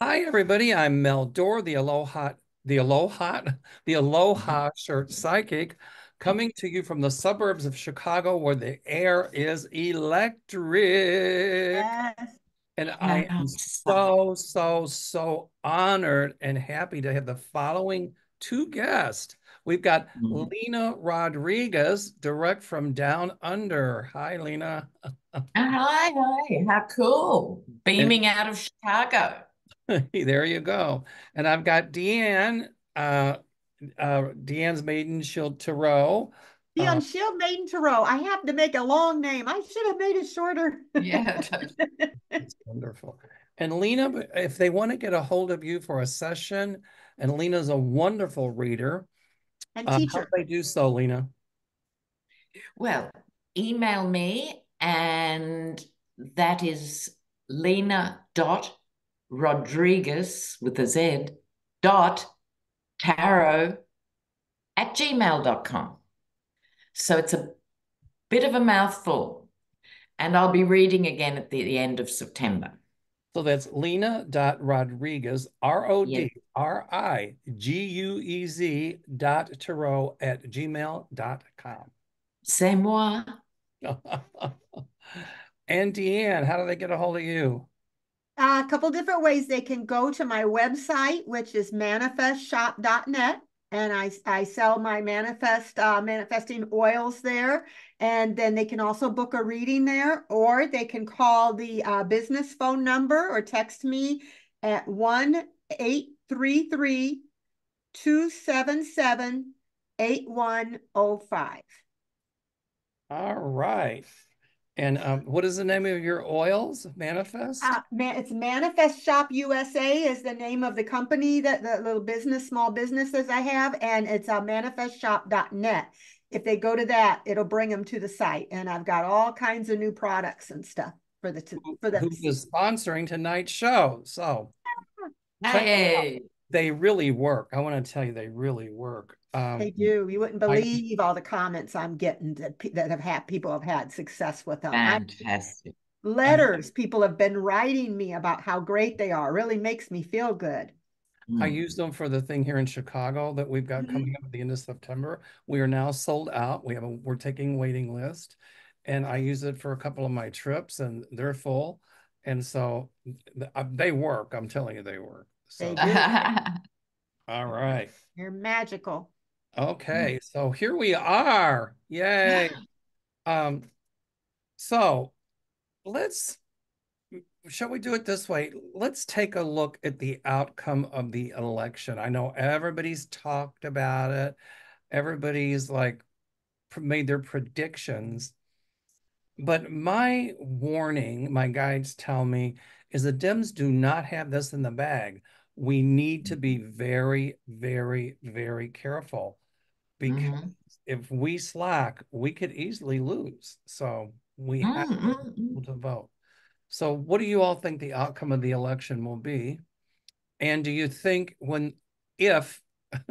Hi, everybody. I'm Mel Doerr, the Aloha, the Aloha, the Aloha Shirt Psychic, coming to you from the suburbs of Chicago where the air is electric. Yes. And I am so, so, so honored and happy to have the following two guests. We've got Mhm. Lena Rodriguez, direct from down under. Hi, Lena. Hi, hi, how cool. Beaming out of Chicago. there you go. And I've got Deann, uh, uh, Deann's Maiden Shield Tarot. Dion Uh, Shield Maiden Tarot. I have to make a long name. I should have made it shorter. Yeah, totally. It's wonderful. And Lena, if they want to get a hold of you for a session, and Lena's a wonderful reader, and uh, how do teacher. they do so, Lena? Well, email me, and that is Lena dot Rodriguez with a Z dot tarot at gmail.com. So it's a bit of a mouthful, and I'll be reading again at the, the end of September. So that's Lena.Rodriguez, dot Rodriguez, R O D R I G U E Z dot tarot at gmail.com. C'est moi. and Deann, how do they get a hold of you? Uh, a couple different ways they can go to my website, which is manifestshop.net. And I, I sell my manifest uh, manifesting oils there. And then they can also book a reading there, or they can call the uh, business phone number or text me at 1 833 277 8105. All right. And um, what is the name of your oils? Manifest? Uh, man, it's Manifest Shop USA is the name of the company that the little business, small businesses I have, and it's uh, manifestshop.net. If they go to that, it'll bring them to the site, and I've got all kinds of new products and stuff for the for them. Who is sponsoring tonight's show? So Check it out. Hey. they really work. I want to tell you, they really work. Um, They do. You wouldn't I- believe all the comments I'm getting that, that have had people have had success with them. I- Fantastic. letters people have been writing me about how great they are. Really makes me feel good. I Mm. used them for the thing here in Chicago that we've got Mhm. coming up at the end of September. We are now sold out. We have a we're taking waiting list, and I use it for a couple of my trips, and they're full. And so uh, they work. I'm telling you, they work. So They do. all right, You're magical. Okay. So here we are. Yay. Um. So let's shall we do it this way? Let's take a look at the outcome of the election. I know everybody's talked about it. Everybody's like made their predictions. But my warning, my guides tell me, is the Dems do not have this in the bag. We need to be very, very, very careful because Mhm. if we slack, we could easily lose. So we have Mm, to mm, be mm. able to vote. So what do you all think the outcome of the election will be? And do you think when, if,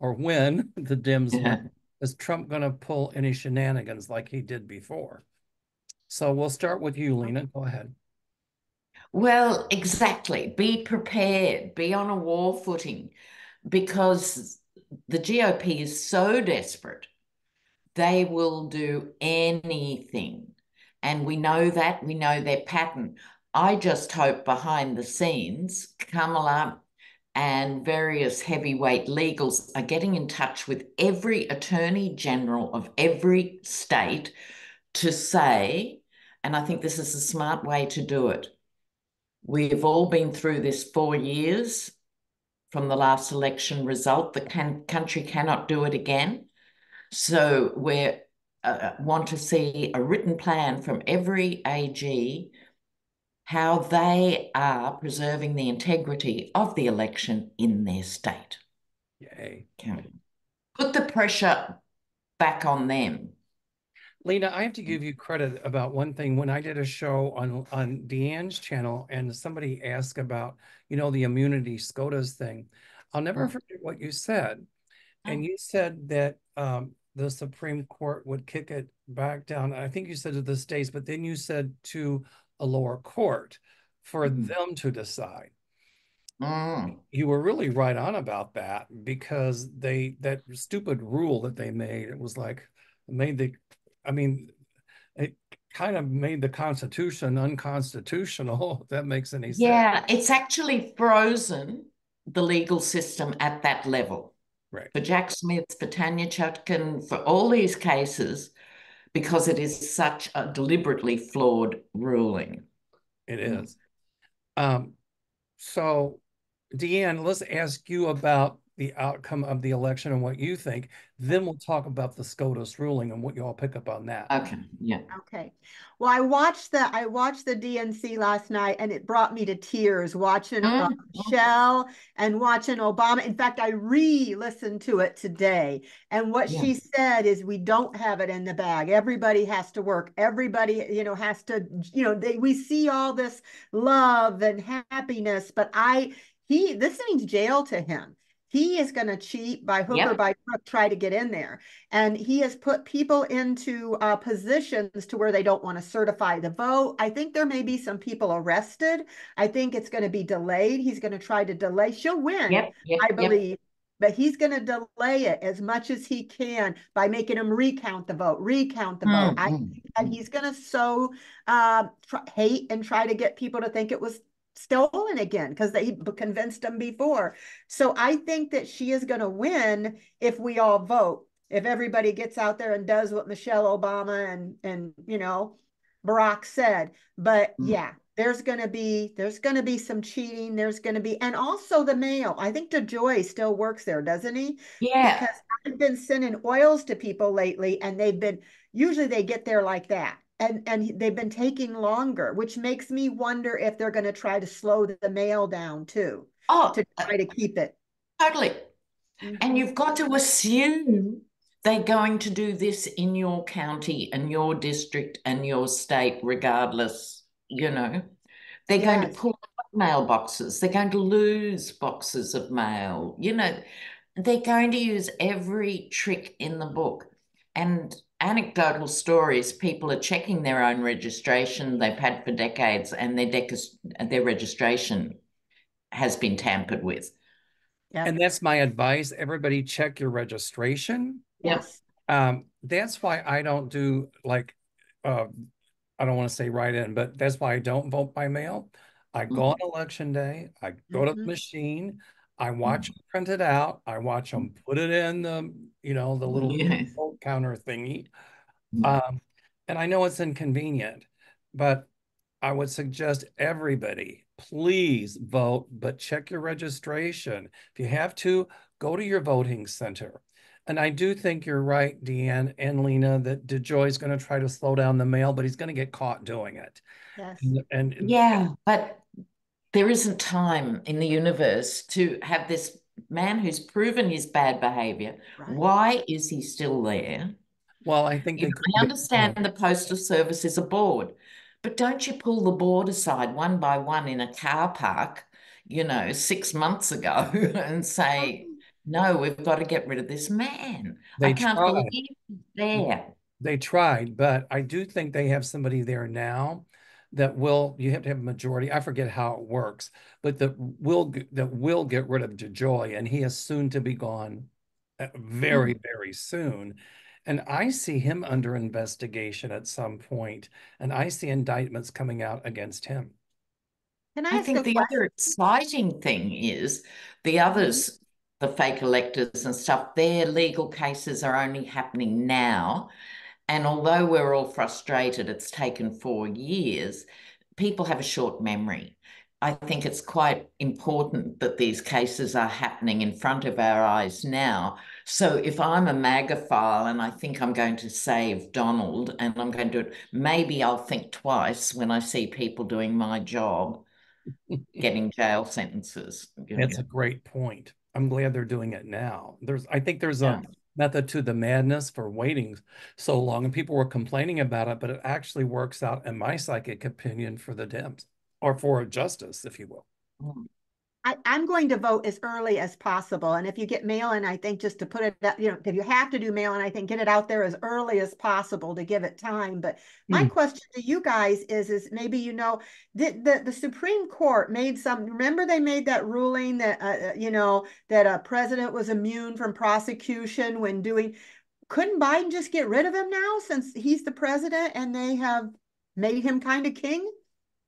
or when the Dems win, is Trump going to pull any shenanigans like he did before? So we'll start with you, Lena. Go ahead. Well, exactly. Be prepared, be on a war footing because the GOP is so desperate, they will do anything. And we know that, we know their pattern. I just hope behind the scenes, Kamala and various heavyweight legals are getting in touch with every attorney general of every state to say, and I think this is a smart way to do it. We've all been through this four years from the last election result. The can- country cannot do it again. So we uh, want to see a written plan from every AG how they are preserving the integrity of the election in their state. Yay. Okay. Put the pressure back on them. Lena, I have to give you credit about one thing. When I did a show on on Deann's channel and somebody asked about, you know, the immunity SCOTUS thing, I'll never Mm. forget what you said. And you said that um, the Supreme Court would kick it back down. I think you said to the states, but then you said to a lower court for Mhm. them to decide. Mm. you were really right on about that because they that stupid rule that they made it was like made the i mean it kind of made the constitution unconstitutional if that makes any sense Yeah, it's actually frozen the legal system at that level. right For Jack Smith, for Tanya Chutkan, for all these cases, because it is such a deliberately flawed ruling. It is. Um so deann let's ask you about the outcome of the election and what you think then we'll talk about the scotus ruling and what you all pick up on that Okay, yeah. Okay. Well, I watched the I watched the DNC last night and it brought me to tears watching Mm. Michelle and watching Obama. In fact, I re-listened to it today. And what Yeah. she said is we don't have it in the bag. Everybody has to work. Everybody, you know, has to, you know, they we see all this love and happiness, but I he this means jail to him. He is going to cheat by hook or by crook, try to get in there. And he has put people into uh, positions to where they don't want to certify the vote. I think there may be some people arrested. I think it's going to be delayed. He's going to try to delay. She'll win, Yep, yep, I yep. believe. But he's going to delay it as much as he can by making him recount the vote, recount the vote. Mm, I mm, and he's going to sow uh, tr- hate and try to get people to think it was stolen again because they convinced them before. So I think that she is going to win if we all vote. If everybody gets out there and does what Michelle Obama and and you know Barack said. But Mm. yeah, there's going to be there's going to be some cheating. There's going to be and also the mail. I think DeJoy still works there, doesn't he? Yeah, because I've been sending oils to people lately and they've been usually they get there like that and and they've been taking longer which makes me wonder if they're going to try to slow the mail down too oh, to try to keep it totally. And mm-hmm. you've got to assume they're going to do this in your county and your district and your state, regardless, you know. They're going to pull mailboxes, they're going to lose boxes of mail, you know, they're going to use every trick in the book. And anecdotal stories, people are checking their own registration they've had for decades, and their decas their registration has been tampered with. Yep. and that's my advice everybody check your registration yes um that's why i don't do like uh i don't want to say write in but that's why i don't vote by mail i go on election day i go to the Mhm. machine i watch them print it out. I watch them put it in the you know the little Yeah. counter thingy. Mm. um and i know it's inconvenient but i would suggest everybody please vote but check your registration. If you have to go to your voting center. And I do think you're right, Deann and Lena, that DeJoy's going to try to slow down the mail, but he's going to get caught doing it. yes. And, and Yeah, but there isn't time in the universe to have this man who's proven his bad behavior. right. Why is he still there? well, I think You know, I understand the postal service is a board, but don't you pull the board aside one by one in a car park, you know, six months ago and say, no, we've got to get rid of this man. I They can't tried. believe he's there. They tried, but I do think they have somebody there now that will, you have to have a majority. I forget how it works, but that will, that will get rid of DeJoy and he is soon to be gone uh, very, very soon. And I see him under investigation at some point, and I see indictments coming out against him. can I, I think a the other exciting thing is the others, the fake electors and stuff, their legal cases are only happening now. And although we're all frustrated, it's taken four years, people have a short memory. I think it's quite important that these cases are happening in front of our eyes now. So if I'm a MAGA file and I think I'm going to save Donald and I'm going to do it, maybe I'll think twice when I see people doing my job getting jail sentences. know. That's a great point. I'm glad they're doing it now. There's, I think there's Yeah. a method to the madness for waiting so long, and people were complaining about it, but it actually works out, in my psychic opinion, for the Dems or for justice, if you will. Mm. I, I'm going to vote as early as possible. And if you get mail in, I think just to put it, you know, if you have to do mail in, I think get it out there as early as possible to give it time. But my Hmm. question to you guys is, is maybe you know, the, the, the Supreme Court made some, remember they made that ruling that, uh, uh, you know, that a president was immune from prosecution when doing, couldn't Biden just get rid of him now since he's the president and they have made him kind of king?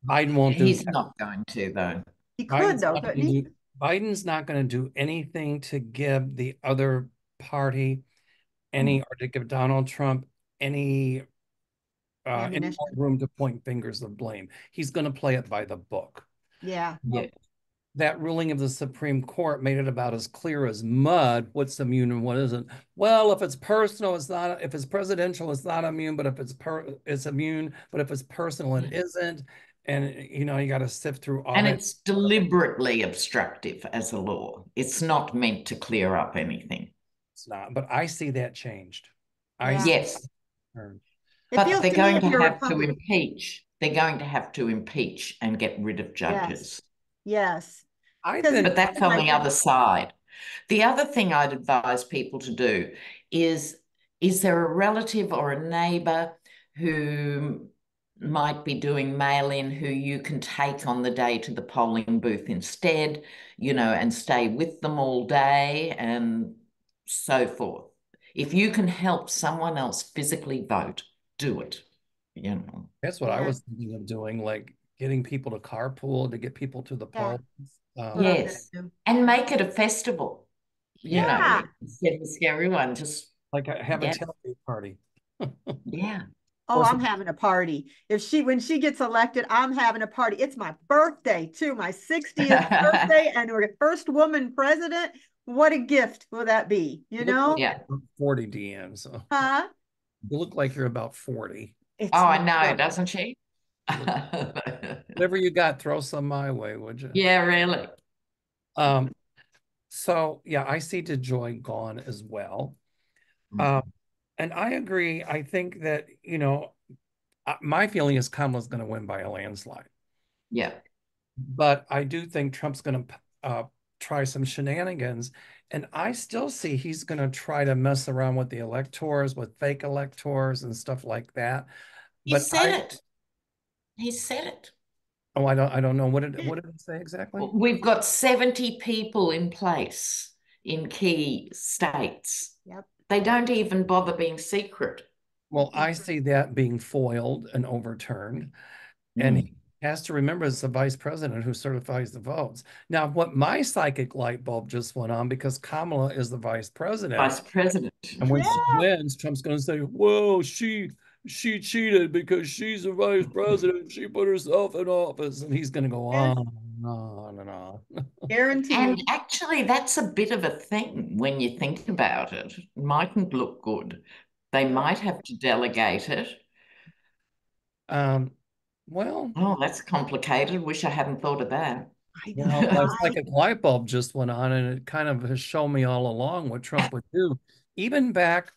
Biden won't do He's that. not going to, though. He could Biden's though, not couldn't he? do- Biden's not going to do anything to give the other party any, or to give Donald Trump any, uh, any room to point fingers of blame. He's going to play it by the book. Yeah. Yeah. That ruling of the Supreme Court made it about as clear as mud what's immune and what isn't. Well, if it's personal, it's not. If it's presidential, it's not immune. But if it's per, it's immune. But if it's personal, it isn't. And eh, you know, you got to sift through all And that. it's deliberately obstructive as a law. It's not meant to clear up anything. It's not. But I see that changed. I Yeah. Yes, that turned. It but they're going to have to impeach. They're going to have to impeach and get rid of judges. Yes. I think But that's Like on the that. other side. The other thing I'd advise people to do is is there a relative or a neighbor who might be doing mail in who you can take on the day to the polling booth instead, you know, and stay with them all day and so forth. If you can help someone else physically vote, do it. You know. that's what I was thinking of doing, like getting people to carpool to get people to the Yeah. polls. Um, what I'm gonna Yes. And make it a festival. You Yeah. know, instead of a scary one, just like have a Yeah. tailgate party. yeah. Oh, I'm having a party. If she, when she gets elected, I'm having a party. It's my birthday too, my 60th birthday, and we're first woman president. What a gift will that be? You know? Yeah. 40 DMs. So Huh? you look like you're about 40. It's Oh, I my know, birthday. doesn't she? Whatever you got, throw some my way, would you? Yeah, really. Um, so yeah, I see DeJoy gone as well. Mm-hmm. Um, and I agree. I think that, you know, uh, my feeling is Kamala's going to win by a landslide. Yeah. But I do think Trump's going to uh, try some shenanigans. And I still see he's going to try to mess around with the electors, with fake electors and stuff like that. He But said I- it. He said it. Oh, I don't, I don't know. What did, what did he say exactly? We've got 70 people in place in key states. Yep. They don't even bother being secret. Well, I see that being foiled and overturned. And Mm. he has to remember it's the vice president who certifies the votes. Now, what my psychic light bulb just went on because Kamala is the vice president. Vice president. and when Yeah. she wins, Trump's going to say, Whoa, she she cheated because she's the vice president. She put herself in office. And he's going to go Yes. on and on and on. Guaranteed. And actually, that's a bit of a thing when you think about it. It mightn't look good. They might have to delegate it. Um, well, Oh, that's complicated. Wish I hadn't thought of that. I You know, know, my right? psychic light bulb just went on, and it kind of has shown me all along what Trump would do. Even back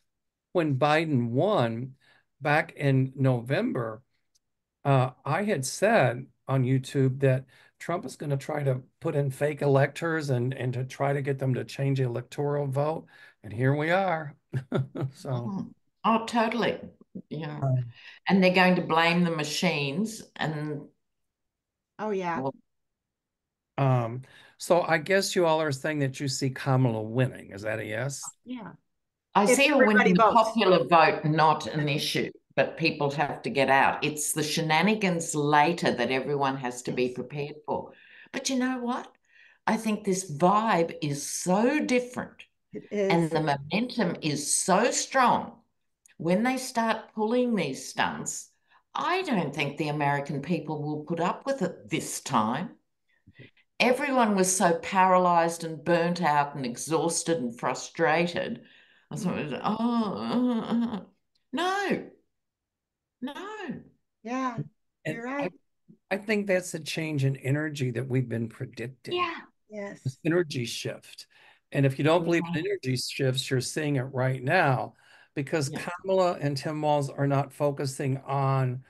when Biden won, back in November, uh, I had said on YouTube that Trump is going to try to put in fake electors and and to try to get them to change the electoral vote. And here we are. So, Mm. Oh, totally. Yeah. um, And they're going to blame the machines and Oh, yeah. well, um, so I guess you all are saying that you see Kamala winning. Is that a yes? Yeah. I If see her winning the votes. popular vote, not an issue, but people have to get out. It's the shenanigans later that everyone has to be prepared for. But you know what? I think this vibe is so different It and the momentum is so strong. When they start pulling these stunts, I don't think the American people will put up with it this time. Everyone was so paralyzed and burnt out and exhausted and frustrated. I thought, it oh, no, no. Yeah, And you're I, right. I think that's a change in energy that we've been predicting. Yeah. Yes. This energy shift. And if you don't believe in energy shifts, you're seeing it right now because Yeah. Kamala and Tim Walz are not focusing on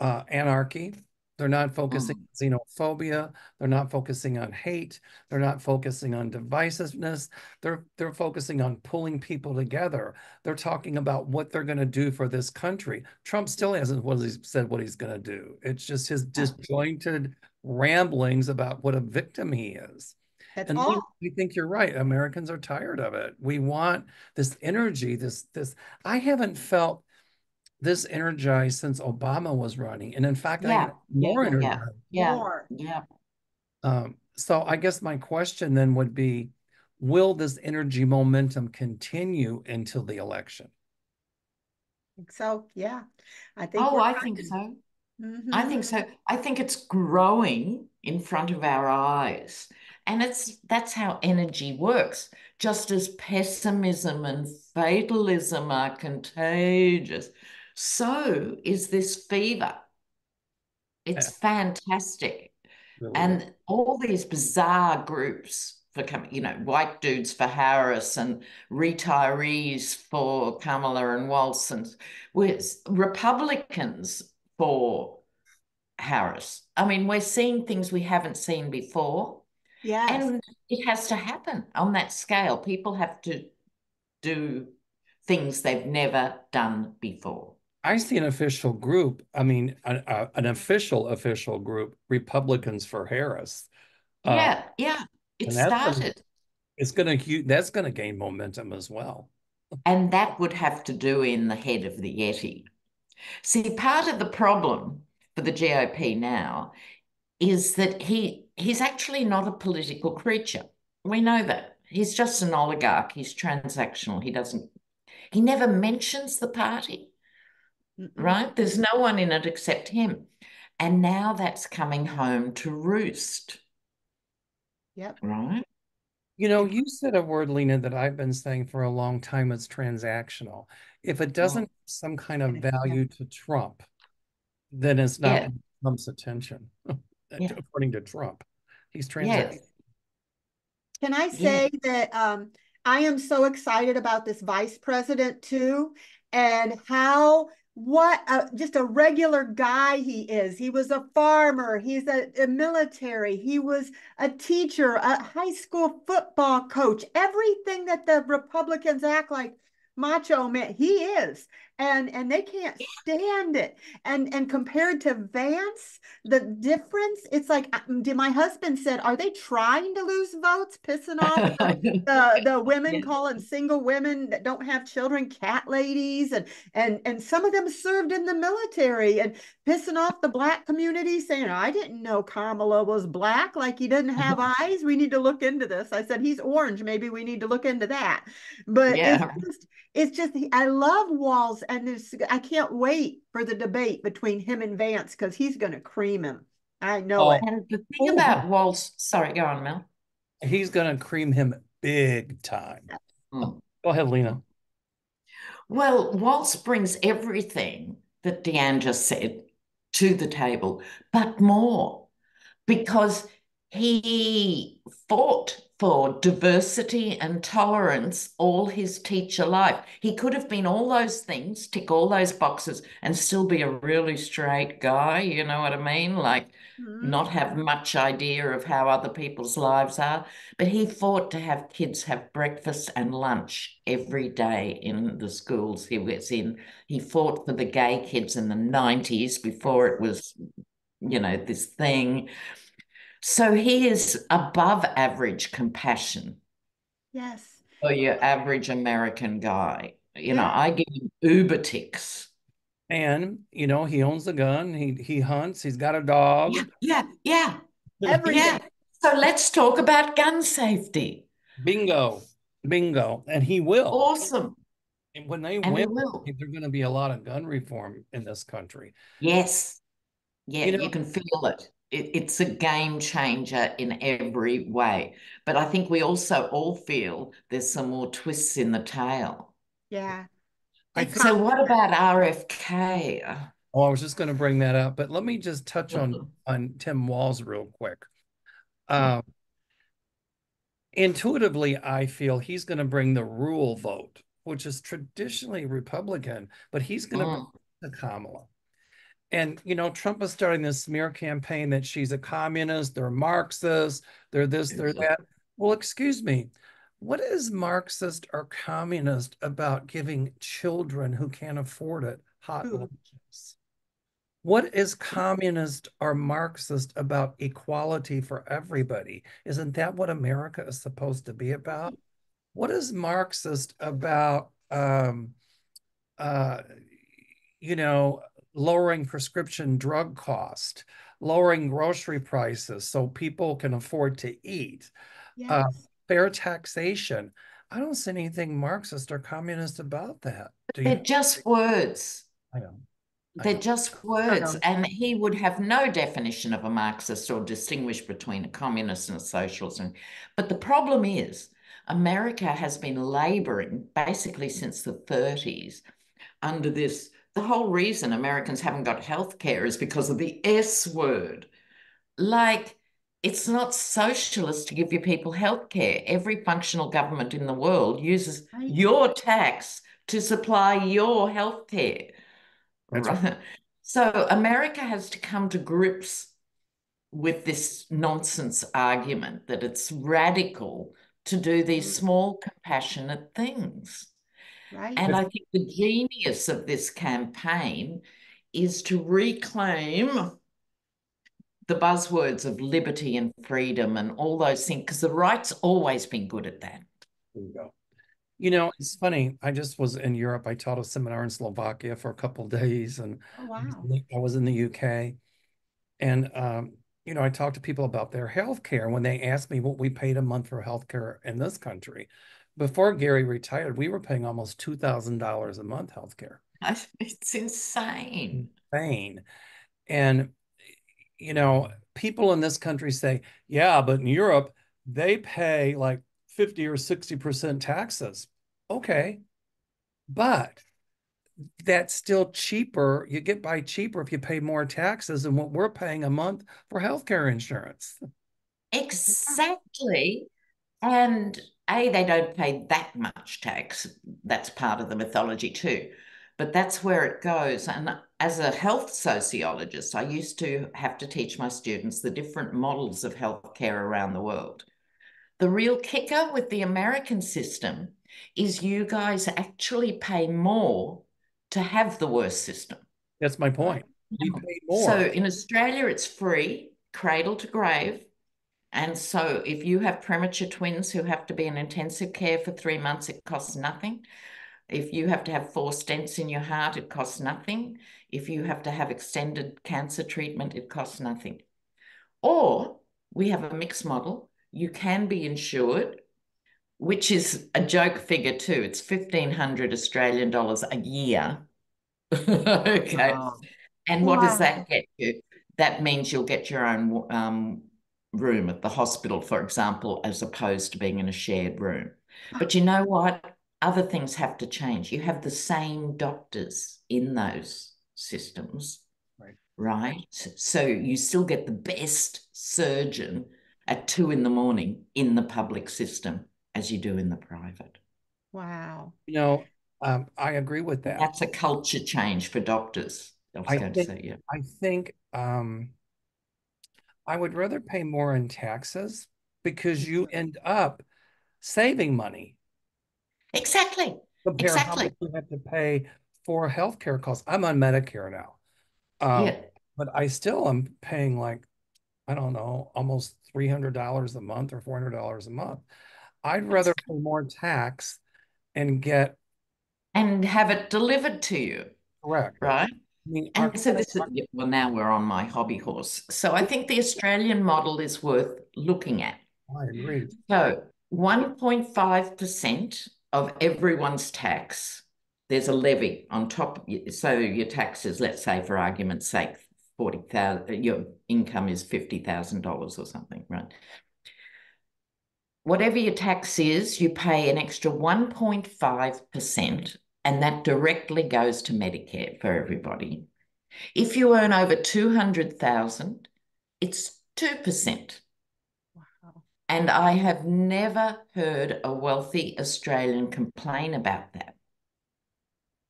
uh, anarchy. They're not focusing mm. on xenophobia. They're not focusing on hate. They're not focusing on divisiveness. They're they're focusing on pulling people together. They're talking about what they're going to do for this country. Trump still hasn't what he said what he's going to do. It's just his disjointed ramblings about what a victim he is. That's and all. We think you're right. Americans are tired of it. We want this energy. This this. I haven't felt this energized since Obama was running. And in fact, yeah. more yeah, energized. Yeah. More. Yeah. Um, so I guess my question then would be, will this energy momentum continue until the election? So yeah, I think. Oh, I think so. Mm-hmm. I think so. I think it's growing in front of our eyes. And it's that's how energy works. Just as pessimism and fatalism are contagious, so is this fever. It's yeah. fantastic. Really and all these bizarre groups for you know, white dudes for Harris and retirees for Kamala and Walz and with mm. Republicans for Harris. I mean, we're seeing things we haven't seen before. Yeah. And it has to happen on that scale. People have to do things they've never done before. I see an official group. I mean, a, a, an official official group, Republicans for Harris. Uh, yeah, yeah, it started. Gonna, it's going to that's going to gain momentum as well. And that would have to do in the head of the Yeti. See, part of the problem for the GOP now is that he he's actually not a political creature. We know that. He's just an oligarch. He's transactional. He doesn't he never mentions the party right? There's no one in it except him. And now that's coming home to roost. Yep. Right. You know, you said a word, Lena, that I've been saying for a long time. It's transactional. If it doesn't have some kind of value to Trump, then it's not yeah. Trump's attention, yeah. according to Trump. He's transactional. Yes. Can I say yeah. that um, I am so excited about this vice president too, and how what a, just a regular guy he is. He was a farmer, he's a, a, military, he was a teacher, a high school football coach, everything that the Republicans act like macho man he is and and they can't stand it. And and compared to vance the difference it's like uh, my husband said are they trying to lose votes pissing off the, the, the women calling single women that don't have children cat ladies and and and some of them served in the military and pissing off the black community saying i didn't know kamala was black like he didn't have eyes. We need to look into this i said he's orange. Maybe we need to look into that. But yeah. it's just it's just I love Walz, and there's I can't wait for the debate between him and Vance because he's going to cream him. I know oh, it. And the thing about Walz, sorry, go on, Mel. He's going to cream him big time. Mm. Go ahead, Lena. Well, Walz brings everything that Deann just said to the table, but more, because he fought for diversity and tolerance all his teacher life. He could have been all those things, tick all those boxes, and still be a really straight guy, you know what I mean? Like, mm-hmm. not have much idea of how other people's lives are. But he fought to have kids have breakfast and lunch every day in the schools he was in. He fought for the gay kids in the 90s before it was, you know, this thing. So he is above average compassion. Yes. For your average American guy. You yeah. know, I give him uber ticks. And, you know, he owns a gun, he he hunts, he's got a dog. Yeah, yeah, yeah. Everything. Yeah. So let's talk about gun safety. Bingo. Bingo. And he will. Awesome. And when they and win, there's going to be a lot of gun reform in this country. Yes. Yeah, you, know, you can feel it it, it's a game changer in every way. But I think we also all feel there's some more twists in the tail. Yeah. So what about RFK? Oh, I was just going to bring that up, but let me just touch on on Tim Walz real quick. Um, intuitively, I feel he's going to bring the rule vote, which is traditionally Republican, but he's going to mm. bring the Kamala. And you know, Trump is starting this smear campaign that she's a communist, they're Marxists, they're this, they're that. Well, excuse me, what is Marxist or communist about giving children who can't afford it hot lunches? What is communist or Marxist about equality for everybody? Isn't that what America is supposed to be about? What is Marxist about, um, uh, you know, lowering prescription drug cost, lowering grocery prices so people can afford to eat, uh, fair taxation? I don't see anything Marxist or communist about that. They're just words. I know. I They're know. just words. And he would have no definition of a Marxist or distinguish between a communist and a socialist. But the problem is, America has been laboring basically since the 30s under this. The whole reason Americans haven't got health care is because of the S word. Like, it's not socialist to give your people health care. Every functional government in the world uses your tax to supply your health care. That's Right. So America has to come to grips with this nonsense argument that it's radical to do these mm. small, compassionate things. Right. And I think the genius of this campaign is to reclaim the buzzwords of liberty and freedom and all those things, because the right's always been good at that. There you go. You know, it's funny. I just was in Europe. I taught a seminar in Slovakia for a couple of days, and Oh, I was wow. in the- I was in the UK. And um, you know, I talked to people about their health care when they asked me what we paid a month for health care in this country. Before Gary retired, we were paying almost two thousand dollars a month health care. It's insane. Insane. And you know, people in this country say, yeah, but in Europe, they pay like 50 or 60% taxes. Okay. But that's still cheaper. You get by cheaper if you pay more taxes than what we're paying a month for healthcare insurance. Exactly. And A, they don't pay that much tax. That's part of the mythology too. But that's where it goes. And as a health sociologist, I used to have to teach my students the different models of healthcare around the world. The real kicker with the American system is you guys actually pay more to have the worst system. That's my point. We pay more. So in Australia, it's free, cradle to grave. And so if you have premature twins who have to be in intensive care for three months, it costs nothing. If you have to have four stents in your heart, it costs nothing. If you have to have extended cancer treatment, it costs nothing. Or we have a mixed model. You can be insured, which is a joke figure too. It's 1,500 Australian dollars a year. okay. Wow. And what does that get you? That means you'll get your own um, room at the hospital, for example, as opposed to being in a shared room. But you know what? Other things have to change. You have the same doctors in those systems, Right. right? So you still get the best surgeon at two in the morning in the public system as you do in the private. Wow. You know, um, I agree with that. That's a culture change for doctors. I was I going to think- say, yeah. I think um, I would rather pay more in taxes because you end up saving money Exactly. compare Exactly. you have to pay for healthcare costs. I'm on Medicare now. Um, Yeah. but I still am paying like, I don't know, almost $300 a month or $400 a month. I'd rather pay more tax and get and have it delivered to you, correct. right? And so this is, well, now we're on my hobby horse. So I think the Australian model is worth looking at. I agree. So 1.5% of everyone's tax, there's a levy on top. So your taxes, let's say for argument's sake, 40,000, your income is $50,000 or something, right? Whatever your tax is, you pay an extra 1.5%, and that directly goes to Medicare for everybody. If you earn over 200,000, it's 2%. Wow. And I have never heard a wealthy Australian complain about that.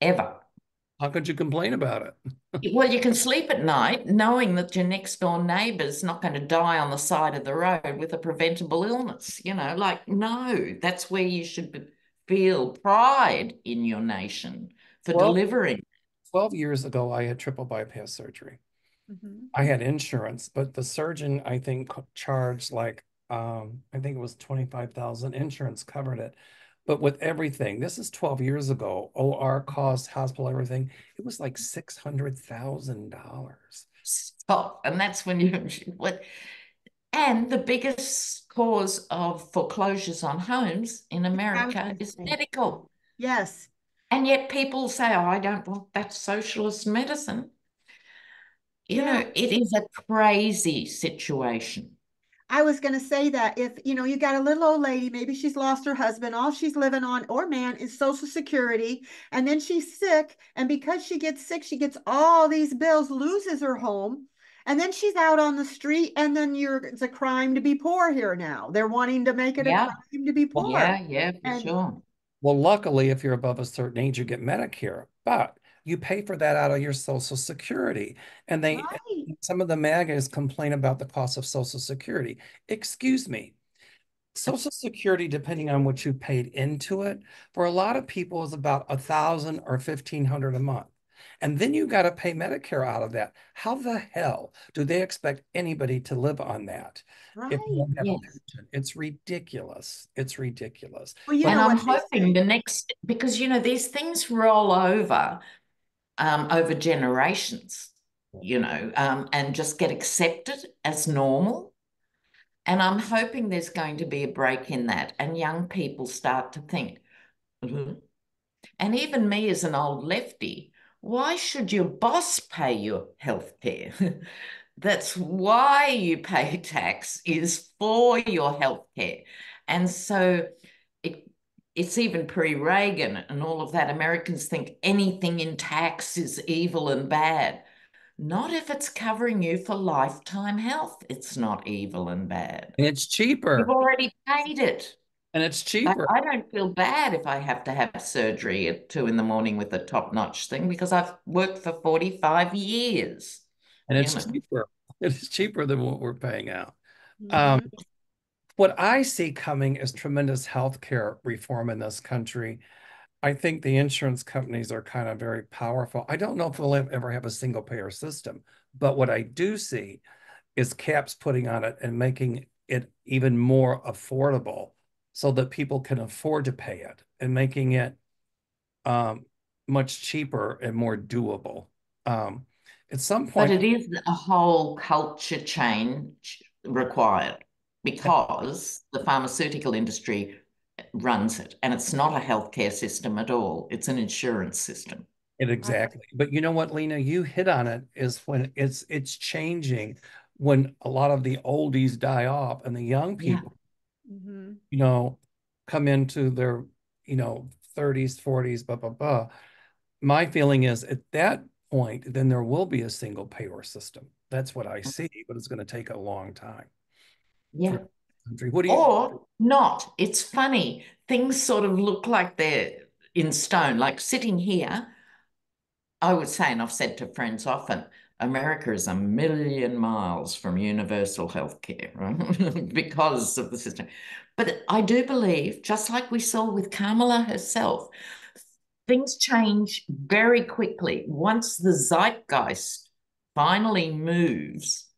Ever. How could you complain about it? well, you can sleep at night knowing that your next door neighbor's not going to die on the side of the road with a preventable illness. You know, like, no, that's where you should feel pride in your nation for well, delivering. 12 years ago, I had triple bypass surgery. Mm-hmm. I had insurance, but the surgeon, I think, charged like, um, I think it was 25,000. Insurance covered it. But with everything, this is 12 years ago, OR costs, hospital, everything, it was like $600,000. Stop. And that's when you, what, and the biggest cause of foreclosures on homes in America is medical. Yes. And yet people say, oh, I don't want that socialist medicine. You yeah. know, it is a crazy situation. I was going to say that if, you know, you got a little old lady, maybe she's lost her husband, all she's living on, or man, is Social Security, and then she's sick. And because she gets sick, she gets all these bills, loses her home. And then she's out on the street, and then you're it's a crime to be poor here now. They're wanting to make it yeah. a crime to be poor. Yeah, yeah, for and, sure. Well, luckily, if you're above a certain age, you get Medicare, but you pay for that out of your Social Security. And they, right. some of the MAGAs complain about the cost of Social Security. Excuse me. Social Security, depending on what you paid into it, for a lot of people is about a thousand or fifteen hundred a month. And then you got to pay Medicare out of that. How the hell do they expect anybody to live on that? Right. Yes. It's ridiculous. It's ridiculous. Well, and I'm hoping the next because you know these things roll over um, over generations, you know, um, and just get accepted as normal. And I'm hoping there's going to be a break in that, and young people start to think. Mm-hmm. And even me as an old lefty, why should your boss pay your health care? That's why you pay tax is for your health care. And so it it's even pre-Reagan and all of that. Americans think anything in tax is evil and bad. Not if it's covering you for lifetime health. It's not evil and bad. It's cheaper. You've already paid it. And it's cheaper. I, I don't feel bad if I have to have surgery at two in the morning with a top-notch thing because I've worked for 45 years. And it's know? cheaper. It's cheaper than what we're paying out. Um, what I see coming is tremendous healthcare reform in this country. I think the insurance companies are kind of very powerful. I don't know if we'll ever have a single payer system, but what I do see is caps putting on it and making it even more affordable so that people can afford to pay it and making it um, much cheaper and more doable. Um, at some point, but it is a whole culture change required because the pharmaceutical industry runs it and it's not a healthcare system at all it's an insurance system it exactly but you know what lena you hit on it is when it's it's changing when a lot of the oldies die off and the young people. Mm-hmm. you know come into their you know 30s 40s blah blah blah my feeling is at that point then there will be a single payer system that's what i see but it's going to take a long time yeah. What do you or not? It's funny. Things sort of look like they're in stone. Like sitting here, I would say, and I've said to friends often, America is a million miles from universal health care, right? because of the system. But I do believe, just like we saw with Kamala herself, things change very quickly. Once the zeitgeist finally moves,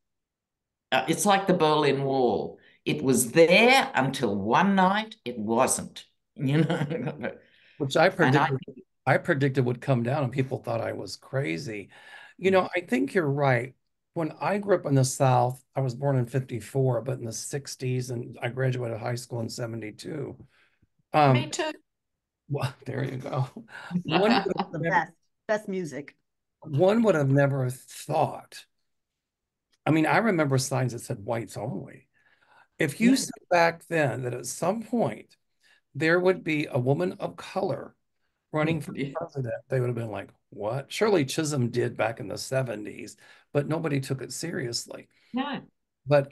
uh, it's like the Berlin Wall. It was there until one night it wasn't. You know, which I predicted. I, I predicted would come down, and people thought I was crazy. You know, I think you're right. When I grew up in the South, I was born in 54, but in the 60s, and I graduated high school in 72. Um, Me too. Well, there you go. One the best, best music. One would have never thought I mean, I remember signs that said whites only. If you yeah. said back then that at some point there would be a woman of color running for yeah. president, they would have been like, what? Shirley Chisholm did back in the 70s, but nobody took it seriously. Yeah. But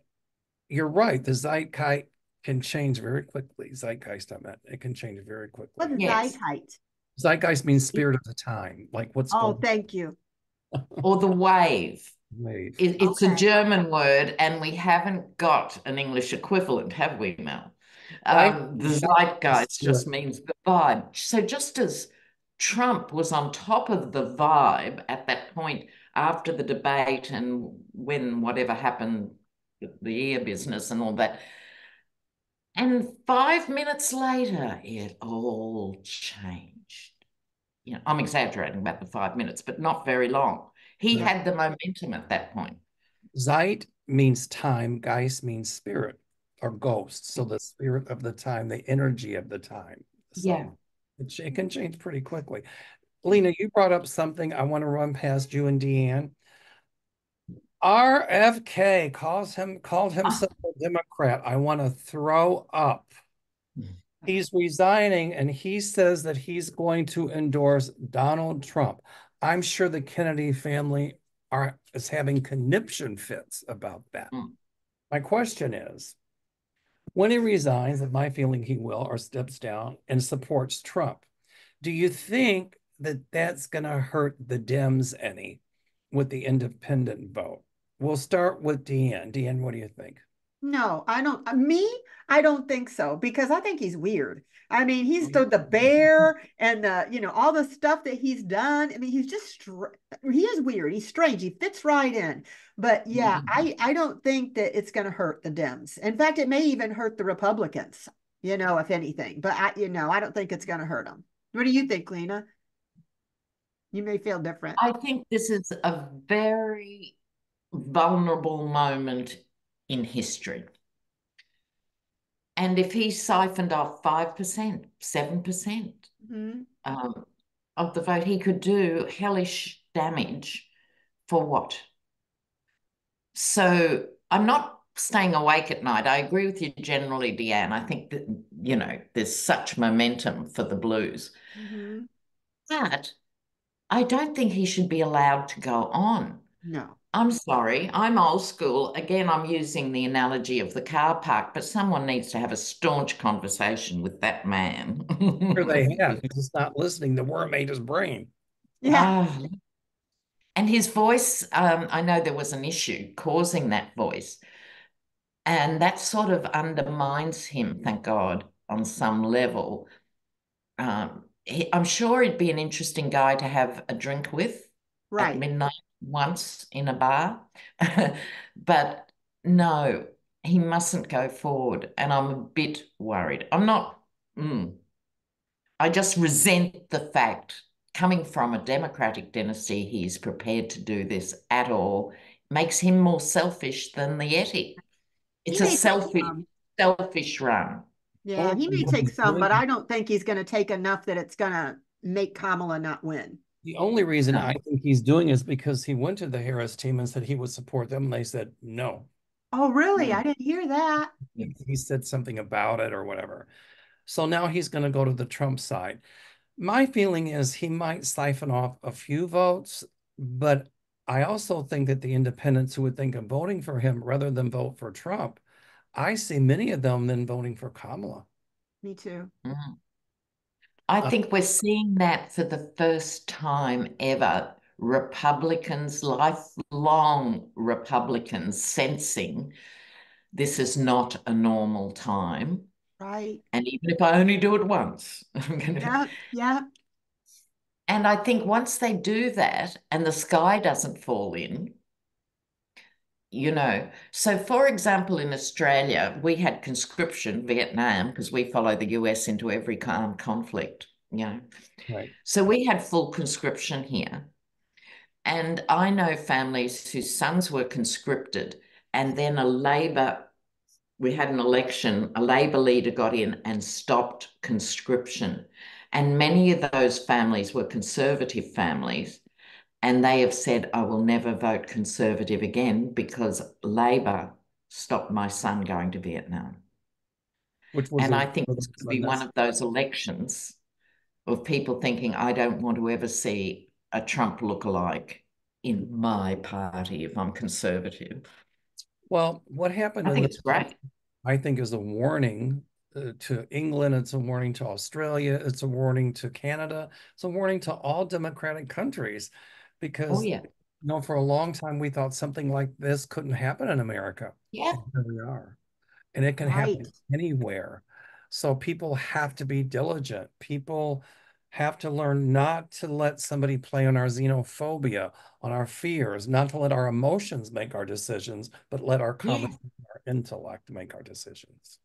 you're right. The zeitgeist can change very quickly. Zeitgeist, I meant it can change very quickly. What is yes. zeitgeist? Zeitgeist means spirit of the time, like what's Oh, going thank you. or the wave. wave. It, it's a German word, and we haven't got an English equivalent, have we, Mel? Um, the zeitgeist just means the vibe. So just as Trump was on top of the vibe at that point after the debate and when whatever happened, the ear business and all that. And five minutes later, it all changed. You know, I'm exaggerating about the five minutes, but not very long. He Yeah. had the momentum at that point. Zeit means time, Geist means spirit or ghost. So the spirit of the time, the energy of the time. So Yeah. It, can change pretty quickly. Hmm. Lena, you brought up something I want to run past you and Deann. RFK calls him called ah. himself a Democrat. I want to throw up. Hmm. He's resigning and he says that he's going to endorse Donald Trump. I'm sure the Kennedy family are is having conniption fits about that. Mm. My question is when he resigns, and my feeling he will, or steps down and supports Trump, do you think that that's going to hurt the Dems any with the independent vote? We'll start with Deann. Deann, what do you think? No, I don't. uh, Me, I don't think so because I think he's weird. I mean, he's the the bear and the you know all the stuff that he's done. I mean, he's just str- he is weird. He's strange. He fits right in. But yeah, I I don't think that it's going to hurt the Dems. In fact, it may even hurt the Republicans. You know, if anything. But I you know I don't think it's going to hurt them. What do you think, Lena? You may feel different. I think this is a very vulnerable moment in history. And if he siphoned off 5%, 7% Mhm. um, of the vote, he could do hellish damage for what? So I'm not staying awake at night. I agree with you generally, Deann. I think that, you know, there's such momentum for the Blues. Mhm. But I don't think he should be allowed to go on. No. I'm sorry, I'm old school. Again, I'm using the analogy of the car park, but someone needs to have a staunch conversation with that man. Sure they have. He's just not listening. The worm ate his brain. Yeah. Ah, and his voice, um, I know there was an issue causing that voice, and that sort of undermines him, thank God, on some level. Um, he, I'm sure he'd be an interesting guy to have a drink with at Right. midnight once in a bar. But no, he mustn't go forward. And I'm a bit worried. I'm not, mm, I just resent the fact coming from a democratic dynasty, he's prepared to do this at all, makes him more selfish than the Yeti. It's He a selfish, selfish run. Yeah, he may take some, but I don't think he's going to take enough that it's going to make Kamala not win. The only reason I think he's doing is because he went to the Harris team and said he would support them. And they said no. Oh, really? I didn't hear that. He said something about it or whatever. So now he's going to go to the Trump side. My feeling is he might siphon off a few votes, but I also think that the independents who would think of voting for him rather than vote for Trump, I see many of them then voting for Kamala. Me too. Mm. I think we're seeing that for the first time ever. Republicans, lifelong Republicans, sensing this is not a normal time. Right. And even if I only do it once, I'm gonna. Yeah. Yeah. And I think once they do that and the sky doesn't fall in, you know, so for example, in Australia, we had conscription, Vietnam, because we follow the US into every armed um, conflict, you know. Right. So we had full conscription here. And I know families whose sons were conscripted, and then a Labor, we had an election, a Labor leader got in and stopped conscription. And many of those families were conservative families. And they have said, I will never vote conservative again because Labor stopped my son going to Vietnam. Which was And a- I think this could be one of those elections of people thinking, I don't want to ever see a Trump lookalike in my party if I'm conservative. Well, what happened I in think it's great. I think is a warning uh, to England. It's a warning to Australia. It's a warning to Canada. It's a warning to all democratic countries because Oh, yeah. you know, for a long time we thought something like this couldn't happen in America. Yeah. And we are. And it can happen anywhere. So people have to be diligent. People have to learn not to let somebody play on our xenophobia, on our fears, not to let our emotions make our decisions, but let our common our intellect make our decisions.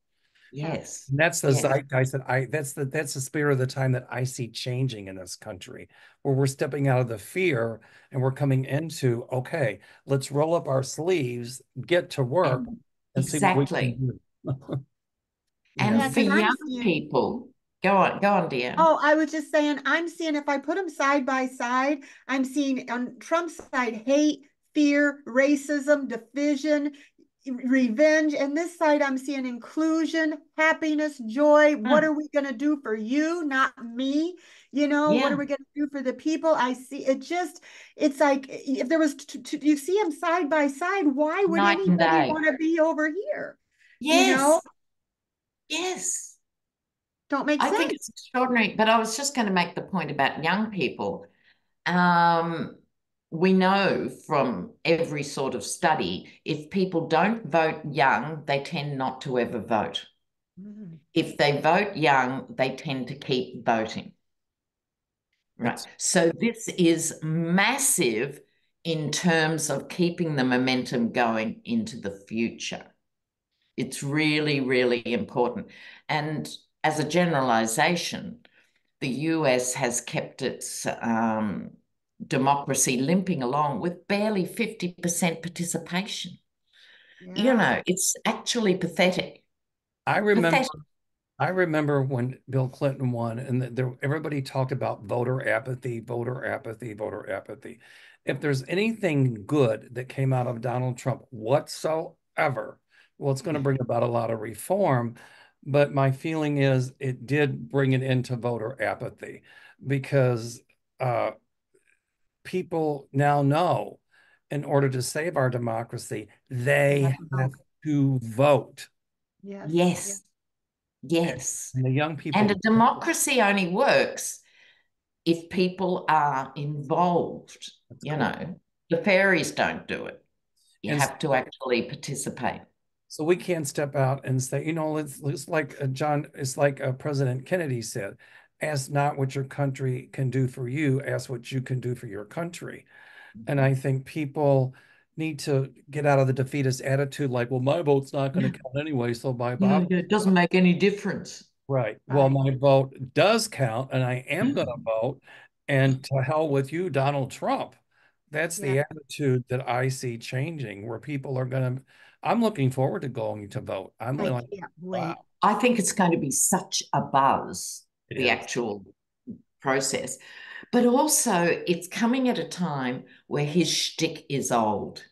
Yes. And that's the Yes. zeitgeist that I that's the that's the spirit of the time that I see changing in this country, where we're stepping out of the fear and we're coming into, okay, let's roll up our sleeves, get to work, um, and see what we Exactly. can do. And know? Yeah, for 'cause young people, go on, go on, dear. Oh, I was just saying, I'm seeing if I put them side by side, I'm seeing on Trump's side hate, fear, racism, division, revenge, and this side I'm seeing inclusion, happiness, joy. What Mm. are we going to do for you, not me? You know, what are we going to do for the people? I see it just, it's like if there was, t- t- you see them side by side, why would Night anybody want to be over here? yes. know? Yes. Don't make I sense. think it's extraordinary, but I was just going to make the point about young people. Um, we know from every sort of study, if people don't vote young, they tend not to ever vote. Mm. If they vote young, they tend to keep voting. Right. So this is massive in terms of keeping the momentum going into the future. It's really, really important. And as a generalization, the US has kept its um, democracy limping along with barely 50% participation. You know, it's actually pathetic. I remember Pathetic. I remember when Bill Clinton won, and there everybody talked about voter apathy, voter apathy, voter apathy. If there's anything good that came out of Donald Trump whatsoever, well, it's going to bring about a lot of reform. But my feeling is it did bring it into voter apathy because uh, people now know in order to save our democracy, they have to vote. Yes. Yes. Yes. And the young people And a democracy only works if people are involved. That's You correct. know, the fairies don't do it. You And have to actually participate. So we can't step out and say, you know, it's, it's like uh, John, it's like uh, President Kennedy said, ask not what your country can do for you, ask what you can do for your country. And mm-hmm. I think people need to get out of the defeatist attitude, like, well, my vote's not going to count anyway, so bye bye. it doesn't make any difference. Right. Well, my vote does count, and I am going to mm-hmm. vote. And to hell with you, Donald Trump. That's the Yeah. attitude that I see changing, where people are going to. I'm looking forward to going to vote. I'm I like, wow. I think it's going to be such a buzz, It the actual process. But also, it's coming at a time where his shtick is old.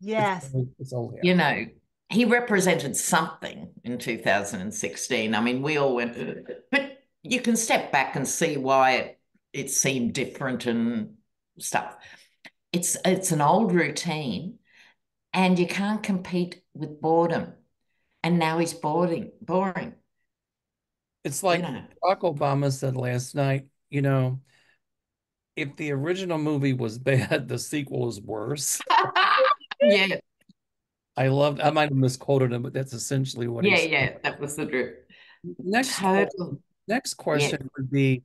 Yes. It's, old- it's old. hat. You know, he represented something in 2016. I mean, we all went, but you can step back and see why it, it seemed different and stuff. It's it's an old routine, and you can't compete with boredom. And now he's boring, boring. It's like know, Barack Obama said last night, you know, if the original movie was bad, the sequel is worse. yeah, I loved, I might have misquoted him, but that's essentially what he yeah, said. yeah. That was the drip. Next, Total. next question would be,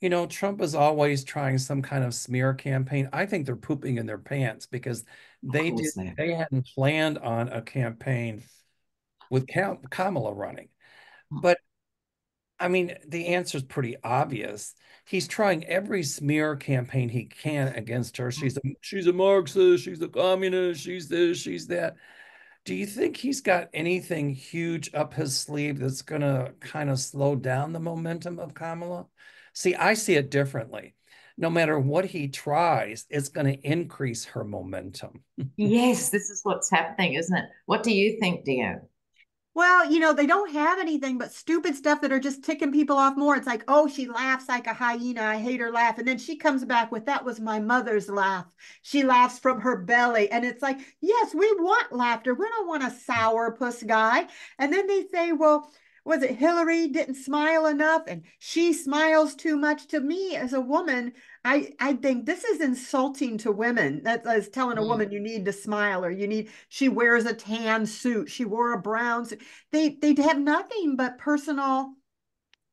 you know, Trump is always trying some kind of smear campaign. I think they're pooping in their pants because they did, they they hadn't planned on a campaign with Kamala running. Hmm. But I mean, the answer is pretty obvious. He's trying every smear campaign he can against her. Mm. She's a she's a Marxist, she's a communist, she's this, she's that. Do you think he's got anything huge up his sleeve that's going to kind of slow down the momentum of Kamala? See, I see it differently. No matter what he tries, it's going to increase her momentum. Yes, this is what's happening, isn't it? What do you think, Dio? Well, you know, they don't have anything but stupid stuff that are just ticking people off more. It's like, oh, she laughs like a hyena. I hate her laugh. And then she comes back with, that was my mother's laugh. She laughs from her belly. And it's like, yes, we want laughter. We don't want a sour puss guy. And then they say, well, was it Hillary didn't smile enough and she smiles too much to me as a woman. I, I think this is insulting to women. That is telling a Mm. woman you need to smile or you need, she wears a tan suit, she wore a brown suit. They, they have nothing but personal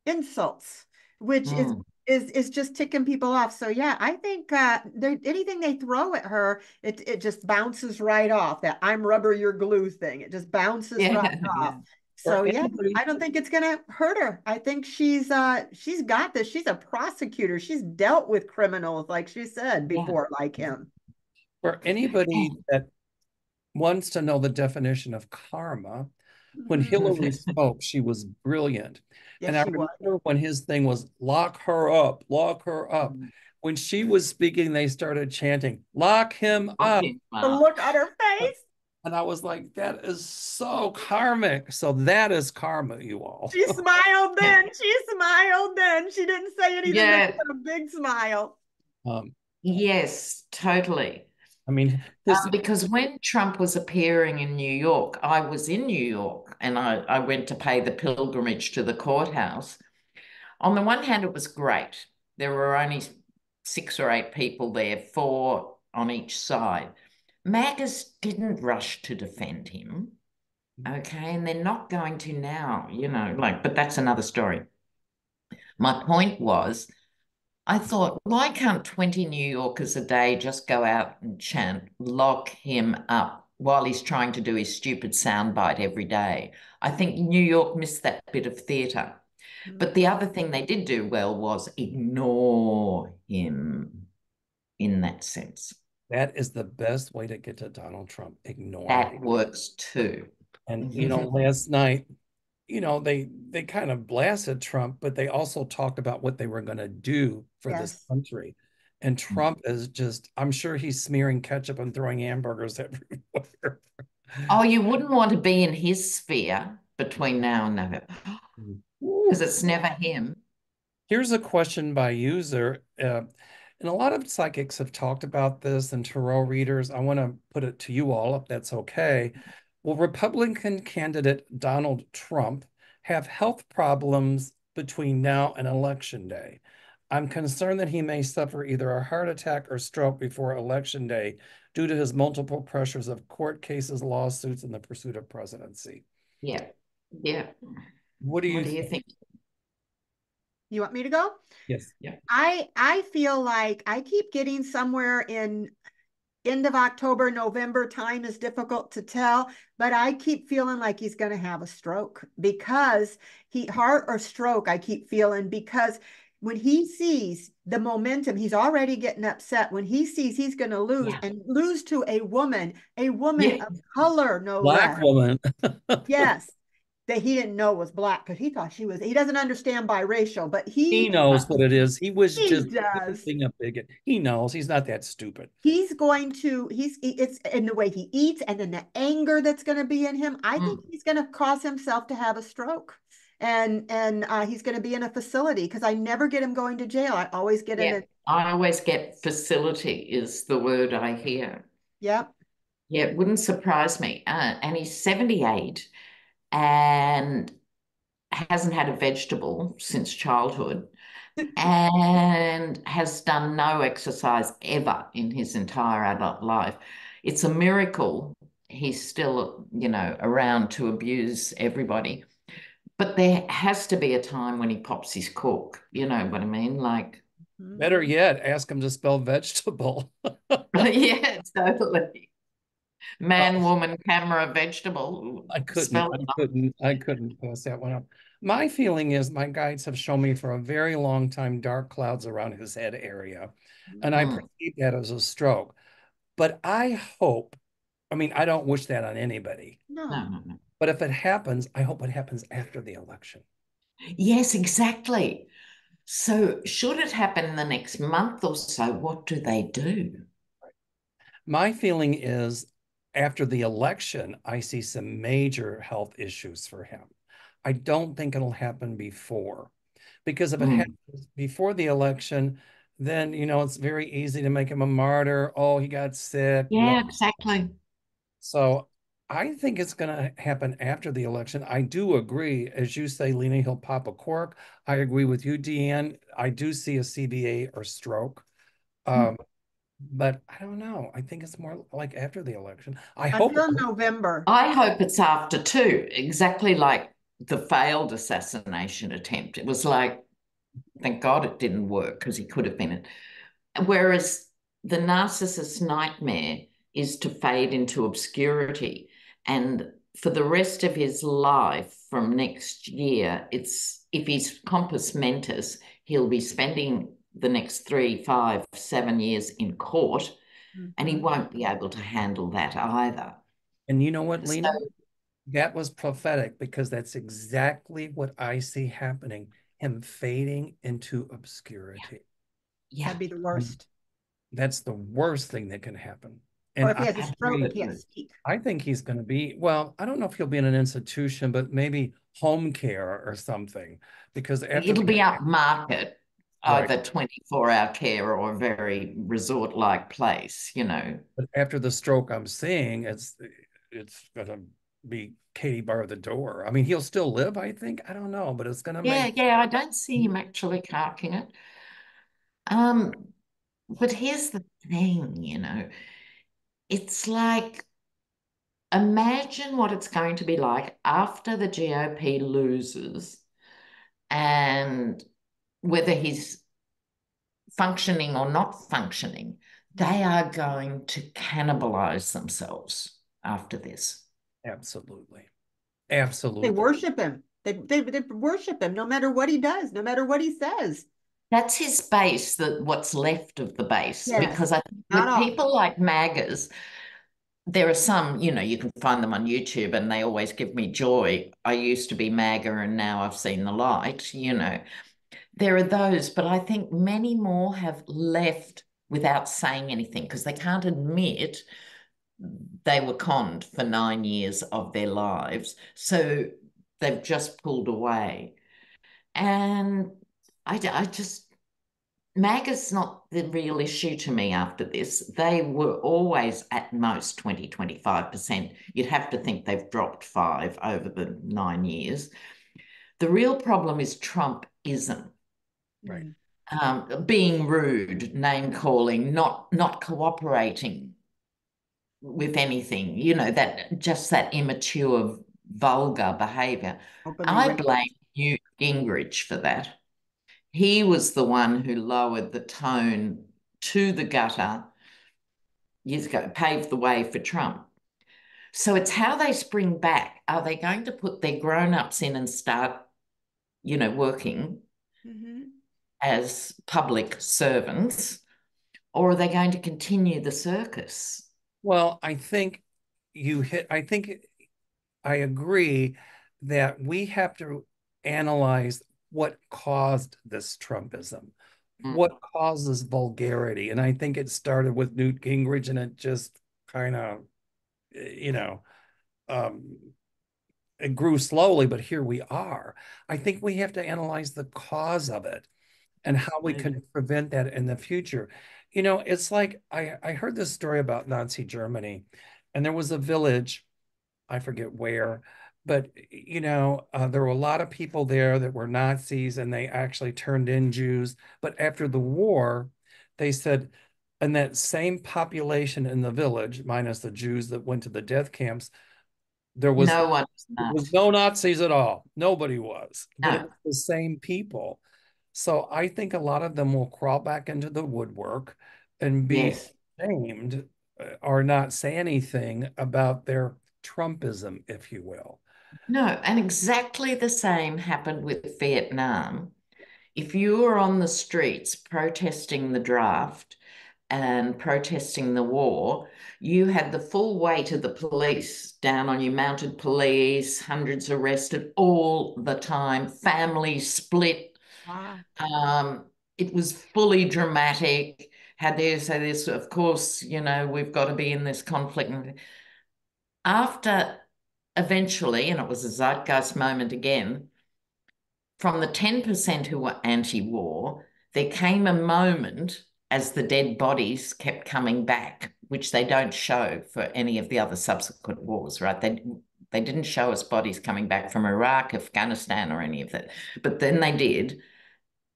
insults, which is Mm. is is just ticking people off. So yeah, I think uh they anything they throw at her, it it just bounces right off. That I'm rubber, you're glue thing. It just bounces Yeah, right off. Yeah. So yeah, I don't think it's gonna hurt her. I think she's uh she's got this. She's a prosecutor. She's dealt with criminals, like she said Yeah. before, like him. For anybody that wants to know the definition of karma, when Mhm. Hillary spoke, she was brilliant. and I Yes, she was. remember when his thing was lock her up, lock her up. Mm. When she was speaking, they started chanting, lock him up. Okay, The look on her face. And I was like, that is so karmic. So that is karma, you all. She smiled then. She smiled then. She didn't say anything. Yeah. but A big smile. Um, Yes, totally. I mean, this, Uh, because when Trump was appearing in New York, I was in New York and I, I went to pay the pilgrimage to the courthouse. On the one hand, it was great. There were only six or eight people there, four on each side. MAGAs didn't rush to defend him. Mm-hmm. Okay, and they're not going to now, you know, like, but that's another story. My point was, I thought, why can't 20 New Yorkers a day just go out and chant, lock him up while he's trying to do his stupid soundbite every day? I think New York missed that bit of theatre. Mm-hmm. But the other thing they did do well was ignore him in that sense. That is the best way to get to Donald Trump. Ignore That him. works too. And you know, mm-hmm. last night, you know, they they kind of blasted Trump, but they also talked about what they were going to do for this country. And mm-hmm. Trump is just, I'm sure he's smearing ketchup and throwing hamburgers everywhere. Oh, you wouldn't want to be in his sphere between now and November mm. because it's never him. Here's a question by user. Uh, and a lot of psychics have talked about this and tarot readers. I want to put it to you all, if that's okay. Will Republican candidate Donald Trump have health problems between now and election day? I'm concerned that he may suffer either a heart attack or stroke before election day due to his multiple pressures of court cases, lawsuits, and the pursuit of presidency. Yeah, yeah. What do you What do you think? You want me to go? Yes. Yeah i I feel like I keep getting somewhere in end of October, November. Time is difficult to tell, but I keep feeling like he's going to have a stroke because he heart or stroke. I keep feeling because when he sees the momentum, he's already getting upset. When he sees he's going to lose Yeah. and lose to a woman, a woman Yeah. of color, no Black less. woman. Yes. That he didn't know was black because he thought she was, he doesn't understand biracial, but he He knows what it is. He was He just does. being a bigot. He knows. He's not that stupid. he's going to he's it's in the way he eats and then the anger that's going to be in him i think he's going to cause himself to have a stroke and and uh, he's going to be in a facility because i never get him going to jail i always get Yeah. in a I always get facility is the word I hear. yep Yeah, it wouldn't surprise me. Uh, and he's 78 and hasn't had a vegetable since childhood and has done no exercise ever in his entire adult life. It's a miracle he's still, you know, around to abuse everybody. But there has to be a time when he pops his cork. You know what I mean? Like, mm-hmm. Better yet, ask him to spell vegetable. yeah, totally. Man, Oh. woman, camera, vegetable. I couldn't, I couldn't, I couldn't pass that one up. My feeling is my guides have shown me for a very long time dark clouds around his head area. And I Mm. perceive that as a stroke. But I hope, I mean, I don't wish that on anybody. no No, no, no. But if it happens, I hope it happens after the election. Yes, exactly. So, should it happen in the next month or so, what do they do? My feeling is after the election, I see some major health issues for him. I don't think it'll happen before. Because if it Hmm. happens before the election, then, you know, it's very easy to make him a martyr. Oh, he got sick. Yeah, exactly. So I think it's going to happen after the election. I do agree, as you say, Lena, he'll pop a cork. I agree with you, Deann. I do see a CVA or stroke. Um, but I don't know. I think it's more like after the election. I, I hope. feel November. I hope it's after too, exactly like the failed assassination attempt. It was like, thank God it didn't work because he could have been it. Whereas the narcissist's nightmare is to fade into obscurity. And for the rest of his life from next year, it's if he's compos mentis, he'll be spending the next three, five, seven years in court, mm-hmm. and he won't be able to handle that either. And you know what, Lena? So, that was prophetic because that's exactly what I see happening him fading into obscurity. Yeah. yeah. That'd be the worst. That's the worst thing that can happen. And or if he has a stroke, he has I think he's going to be, well, I don't know if he'll be in an institution, but maybe home care or something because it'll be upmarket right. either 24 hour care or a very resort like place, you know. But after the stroke I'm seeing, it's it's gonna be Katie bar the door. I mean, he'll still live, I think. I don't know, but it's gonna Yeah, make... yeah, I don't see him actually carking it. Um, but here's the thing, you know, it's like imagine what it's going to be like after the GOP loses and whether he's functioning or not functioning, they are going to cannibalize themselves after this. Absolutely. Absolutely. They worship him. They, they, they worship him no matter what he does, no matter what he says. That's his base, that what's left of the base. Yes. Because I think with people like MAGAs, there are some, you know, you can find them on YouTube and they always give me joy. I used to be MAGA and now I've seen the light, you know there are those, but I think many more have left without saying anything because they can't admit they were conned for nine years of their lives. So they've just pulled away. And I, I just, MAGA's not the real issue to me after this. They were always at most 20, 25%. You'd have to think they've dropped five over the nine years. The real problem is Trumpism. Right. Um, being rude, name calling, not not cooperating with anything, you know, that just that immature, vulgar behavior. I blame Newt Gingrich for that. He was the one who lowered the tone to the gutter years ago, paved the way for Trump. So it's how they spring back. Are they going to put their grown ups in and start, you know, working? Mm-hmm as public servants, or are they going to continue the circus? Well, I think you hit, I think I agree that we have to analyze what caused this Trumpism, mm. what causes vulgarity. And I think it started with Newt Gingrich and it just kind of, you know, um, it grew slowly, but here we are. I think we have to analyze the cause of it and how we can prevent that in the future. You know, it's like I, I heard this story about Nazi Germany, and there was a village, I forget where, but you know, uh, there were a lot of people there that were Nazis, and they actually turned in Jews. But after the war, they said, and that same population in the village, minus the Jews that went to the death camps, there was no one was no Nazis at all. Nobody was. No. But it was the same people. So I think a lot of them will crawl back into the woodwork and be yes. ashamed uh, or not say anything about their Trumpism, if you will. No, and exactly the same happened with Vietnam. If you were on the streets protesting the draft and protesting the war, you had the full weight of the police down on you, mounted police, hundreds arrested all the time, families split Wow. Um, it was fully dramatic. How dare you say this? Of course, you know, we've got to be in this conflict. After eventually, and it was a zeitgeist moment again, from the 10% who were anti war, there came a moment as the dead bodies kept coming back which they don't show for any of the other subsequent wars, right? They they didn't show us bodies coming back from Iraq, Afghanistan, or any of that, but then they did.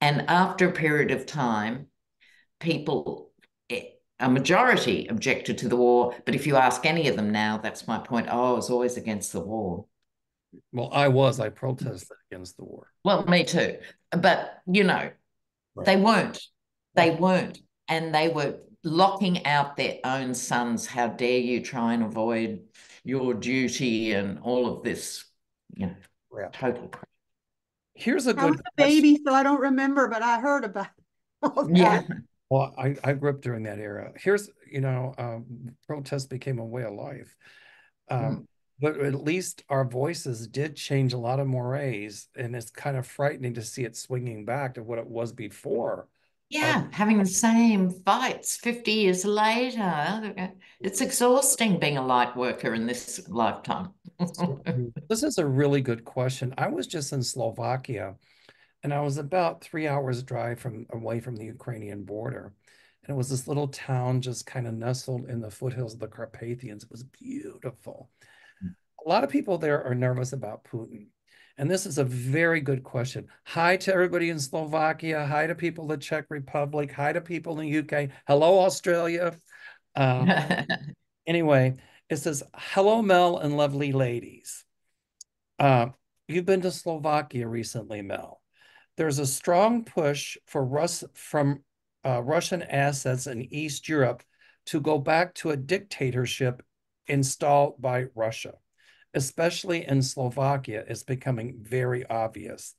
And after a period of time, people, eh, a majority objected to the war. But if you ask any of them now, that's my point. Oh, I was always against the war. Well, I was. I protested against the war. Well, me too. But, you know, right. they weren't. They weren't. And they were locking out their own sons. How dare you try and avoid your duty and all of this, you know, yeah. total. Here's a good I was a baby, so I don't remember, but I heard about Yeah. Well, I, I grew up during that era. Here's, you know, um, protest became a way of life. Um, mm. But at least our voices did change a lot of mores, and it's kind of frightening to see it swinging back to what it was before. Yeah, um, having the same fights 50 years later. It's exhausting being a light worker in this lifetime. this is a really good question. I was just in Slovakia and I was about three hours drive from away from the Ukrainian border. And it was this little town just kind of nestled in the foothills of the Carpathians. It was beautiful. Hmm. A lot of people there are nervous about Putin. And this is a very good question. Hi to everybody in Slovakia. Hi to people in the Czech Republic. Hi to people in the UK. Hello, Australia. Um, anyway, it says, Hello, Mel and lovely ladies. Uh, you've been to Slovakia recently, Mel. There's a strong push for Rus from uh, Russian assets in East Europe to go back to a dictatorship installed by Russia especially in Slovakia, is becoming very obvious.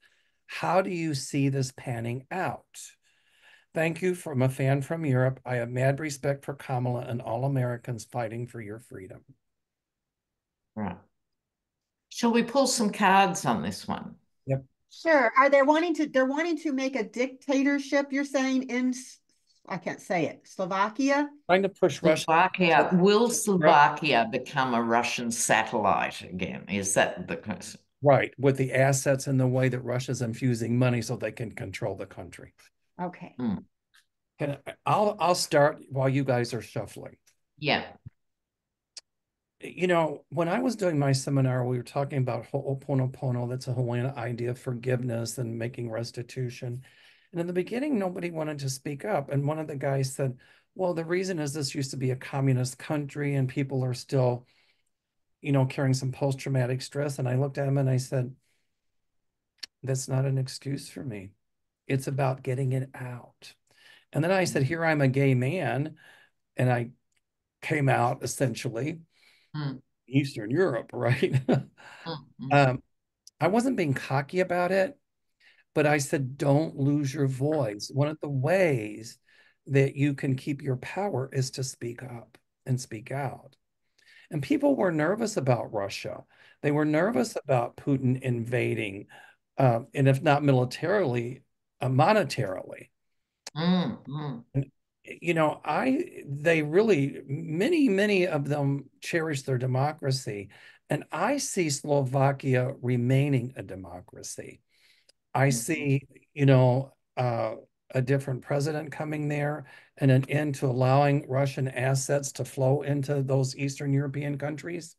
How do you see this panning out? Thank you from a fan from Europe. I have mad respect for Kamala and all Americans fighting for your freedom. Right. Shall we pull some cards on this one? Yep. Sure. Are they wanting to they're wanting to make a dictatorship, you're saying, in I can't say it. Slovakia. Trying to push Russia. Slovakia. Will Slovakia become a Russian satellite again? Is that the question? Right, with the assets and the way that Russia's infusing money so they can control the country. Okay. Mm. Can I, I'll I'll start while you guys are shuffling. Yeah. You know, when I was doing my seminar, we were talking about Ho'oponopono. That's a Hawaiian idea of forgiveness and making restitution. And in the beginning, nobody wanted to speak up. And one of the guys said, well, the reason is this used to be a communist country and people are still, you know, carrying some post traumatic stress. And I looked at him and I said, that's not an excuse for me. It's about getting it out. And then I said, mm. here I'm a gay man. And I came out essentially mm. Eastern Europe, right? mm um, I wasn't being cocky about it. But I said, don't lose your voice. One of the ways that you can keep your power is to speak up and speak out. And people were nervous about Russia. They were nervous about Putin invading, uh, and if not militarily, uh, monetarily. Mm, mm. And, you know, I they really many many of them cherish their democracy, and I see Slovakia remaining a democracy. I mm-hmm. see, you know, uh, a different president coming there and an end to allowing Russian assets to flow into those Eastern European countries.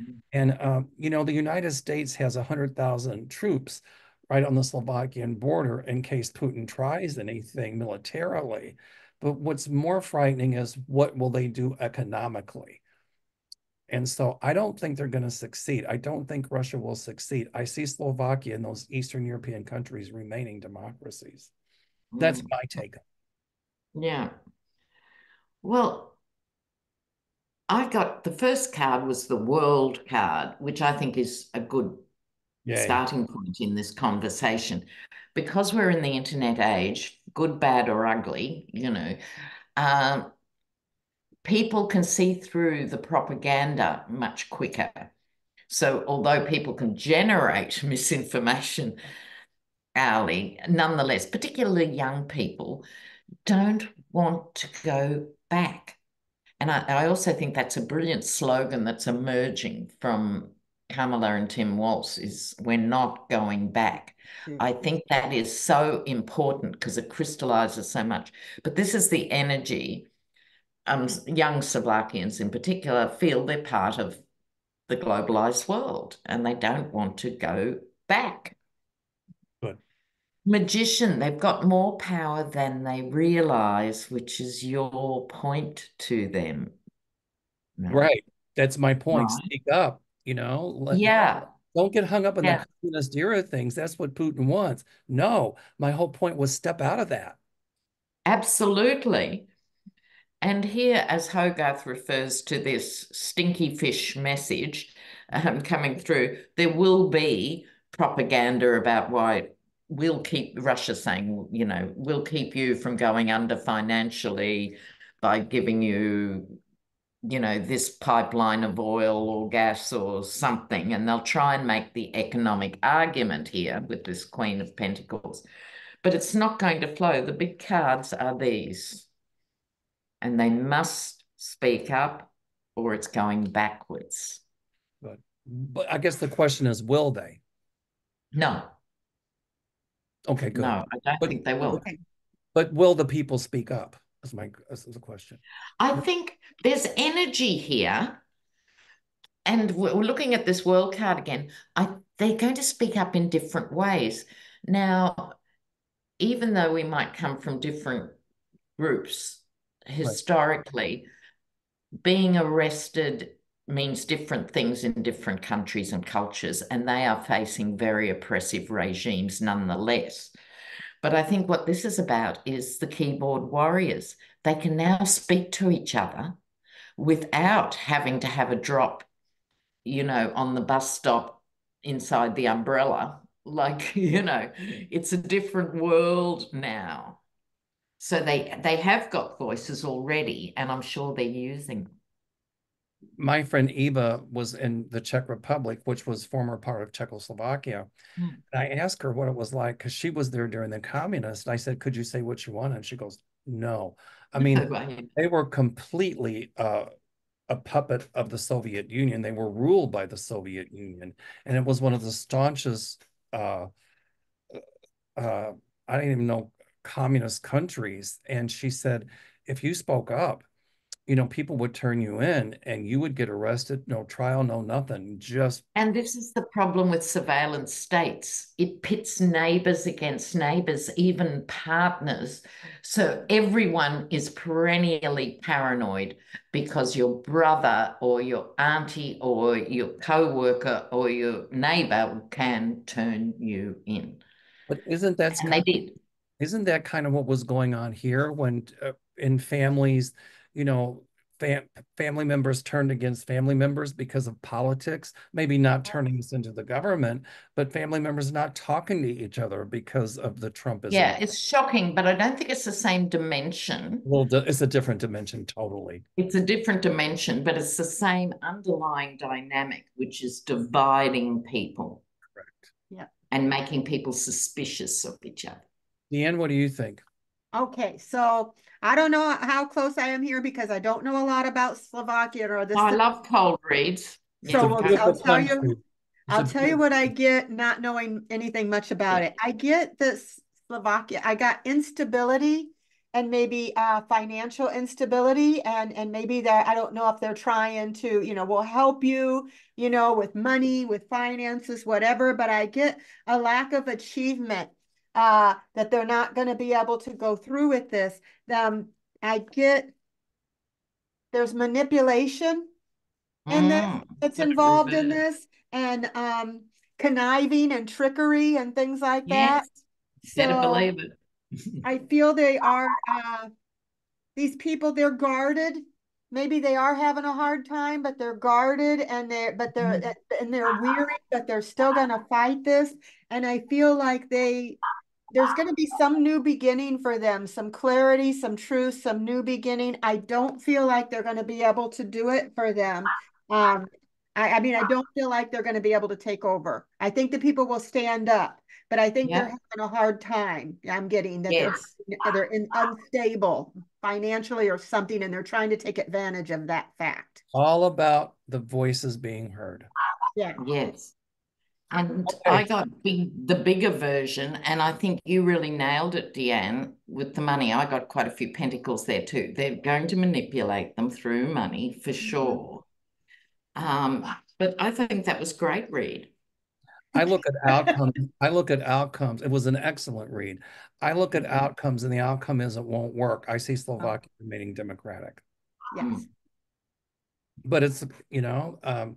Mm-hmm. And, uh, you know, the United States has 100,000 troops right on the Slovakian border in case Putin tries anything militarily. But what's more frightening is what will they do economically? And so I don't think they're going to succeed. I don't think Russia will succeed. I see Slovakia and those Eastern European countries remaining democracies. That's mm. my take. Yeah. Well, I got the first card was the world card, which I think is a good Yay. starting point in this conversation. Because we're in the internet age, good, bad, or ugly, you know, um, people can see through the propaganda much quicker. So, although people can generate misinformation hourly, nonetheless, particularly young people don't want to go back. And I, I also think that's a brilliant slogan that's emerging from Kamala and Tim Walz is we're not going back. Mm-hmm. I think that is so important because it crystallizes so much. But this is the energy um, young Slovakians in particular feel they're part of the globalized world and they don't want to go back. Good. Magician, they've got more power than they realize, which is your point to them. No. Right. That's my point. Right. Speak up, you know. Let, Yeah. Don't get hung up on Yeah. the communist era things. That's what Putin wants. No, my whole point was step out of that. Absolutely. And here, as Hogarth refers to this stinky fish message um, coming through, there will be propaganda about why we'll keep Russia saying, you know, we'll keep you from going under financially by giving you, you know, this pipeline of oil or gas or something. And they'll try and make the economic argument here with this Queen of Pentacles. But it's not going to flow. The big cards are these. And they must speak up or it's going backwards. But I guess the question is, will they? No, Okay, good. no, I don't But- think they will. Okay. But will the people speak up? Is my is the question. I think there's energy here. And we're we're looking at this world card again. I they're going to speak up in different ways. Now, even though we might come from different groups historically, being arrested means different things in different countries and cultures, and they are facing very oppressive regimes nonetheless. But I think what this is about is the keyboard warriors. They can now speak to each other without having to have a drop, you know, on the bus stop inside the umbrella. Like, you know, it's a different world now. So they they have got voices already, and I'm sure they're using them. My friend Eva was in the Czech Republic, which was former part of Czechoslovakia. Hmm. And I asked her what it was like because she was there during the communists. And I said, "Could you say what you want?" And she goes, "No." I mean, Right. they were completely uh, a puppet of the Soviet Union. They were ruled by the Soviet Union, and it was one of the staunchest. Uh, uh, I don't even know communist countries. And she said, if you spoke up, you know, people would turn you in, and you would get arrested. No trial, no nothing. Just And this is the problem with surveillance states. It pits neighbors against neighbors, even partners. So everyone is perennially paranoid because your brother or your auntie or your co-worker or your neighbor can turn you in. But isn't that And they did. Isn't that kind of what was going on here when uh, in families, you know, fam family members turned against family members because of politics, maybe not turning us into the government, but family members not talking to each other because of the Trumpism. Yeah, it's shocking, but I don't think it's the same dimension. Well, it's a different dimension totally. It's a different dimension, but it's the same underlying dynamic, which is dividing people. Correct. Yeah. And making people suspicious of each other. Deann, what do you think? Okay, so I don't know how close I am here because I don't know a lot about Slovakia or this. I love cold reads. So we'll- I'll tell you- It's I'll tell you what I get, not knowing anything much about it. I get this Slovakia, I got instability and maybe uh financial instability and and maybe that I don't know if they're trying to, you know, will help you, you know, with money, with finances, whatever, but I get a lack of achievement uh that they're not going to be able to go through with this. Um I get there's manipulation Mm, that's that's involved in this and um conniving and trickery and things like that. Yes, better So believe it. I feel they are uh these people they're guarded. Maybe they are having a hard time, but they're guarded and they're but they're Mhm. and they're weary, but they're still gonna fight this. And I feel like they there's going to be some new beginning for them, some clarity, some truth, some new beginning. I don't feel like they're going to be able to do it for them. Um, I, I mean, I don't feel like they're going to be able to take over. I think the people will stand up, but I think they're having a hard time. I'm getting that Yes. they're they're in, unstable financially or something, and they're trying to take advantage of that fact. All about the voices being heard. Yeah. Yes. And Okay. I got big, the bigger version, and I think you really nailed it, Deann, with the money. I got quite a few pentacles there too. They're going to manipulate them through money for Mhm. sure. Um, but I think that was great read. I look at outcomes. I look at outcomes. It was an excellent read. I look at outcomes, and the outcome is it won't work. I see Slovakia remaining democratic, Yes. but it's you know, um,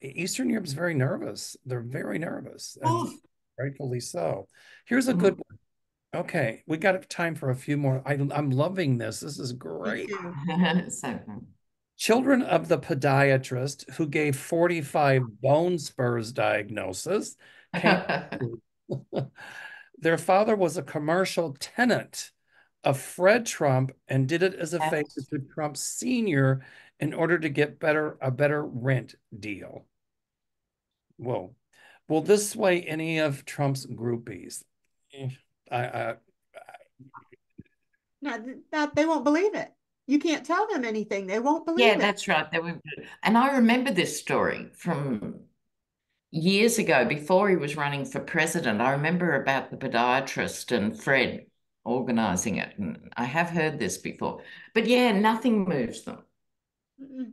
Eastern Europe's very nervous. They're very nervous, and rightfully so. Here's a good one. Okay, we got time for a few more. I, I'm loving this. This is great. Children of the podiatrist who gave 45 bone spurs diagnosis Their father was a commercial tenant of Fred Trump and did it as a favor to Trump Sr. in order to get better a better rent deal. Whoa. Will this sway any of Trump's groupies? Eh, I, I No, that they won't believe it. You can't tell them anything. They won't believe Yeah, it. that's right. They were, and I remember this story from years ago before he was running for president. I remember about the podiatrist and Fred organizing it. And I have heard this before. But yeah, nothing moves them. Mm-mm.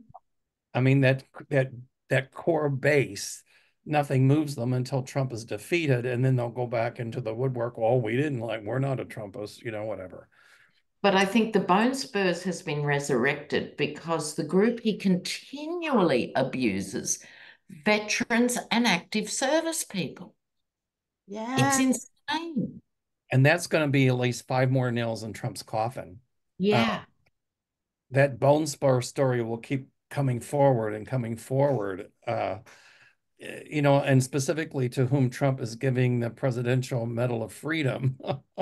I mean that that that core base, nothing moves them until Trump is defeated, and then they'll go back into the woodwork. Well, we didn't like, we're not a Trumpist, you know, whatever. But I think the Bone Spurs has been resurrected because the group he continually abuses veterans and active service people. Yeah. It's insane. And that's going to be at least five more nails in Trump's coffin. Uh, yeah. That bone spur story will keep coming forward and coming forward. Uh, you know, and specifically to whom Trump is giving the Presidential Medal of Freedom,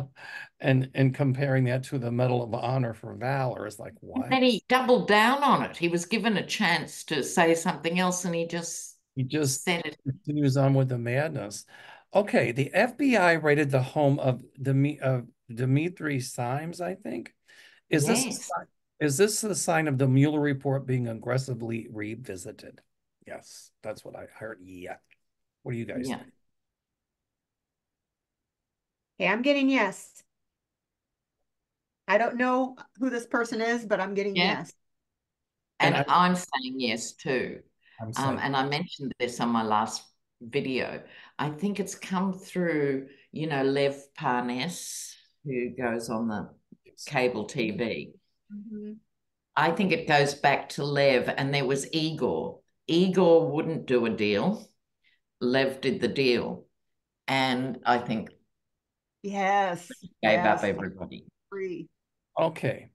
and and comparing that to the Medal of Honor for Valor is like what? And he doubled down on it. He was given a chance to say something else and he just He just said it. continues on with the madness. Okay, the FBI raided the home of Demi of Dimitri Simes, I think. Is this Yes. sign- is this the sign of the Mueller report being aggressively revisited? Yes, that's what I heard. Yeah. What do you guys Yeah. think? Okay, I'm getting yes. I don't know who this person is, but I'm getting Yeah. yes. And And I'm saying yes too. I'm Um, and I mentioned this on my last video. I think it's come through, you know, Lev Parnas, who goes on the yes. cable TV. Mhm. I think it goes back to Lev, and there was Igor. Igor wouldn't do a deal. Lev did the deal. And I think Yes. gave up everybody. Free. Okay.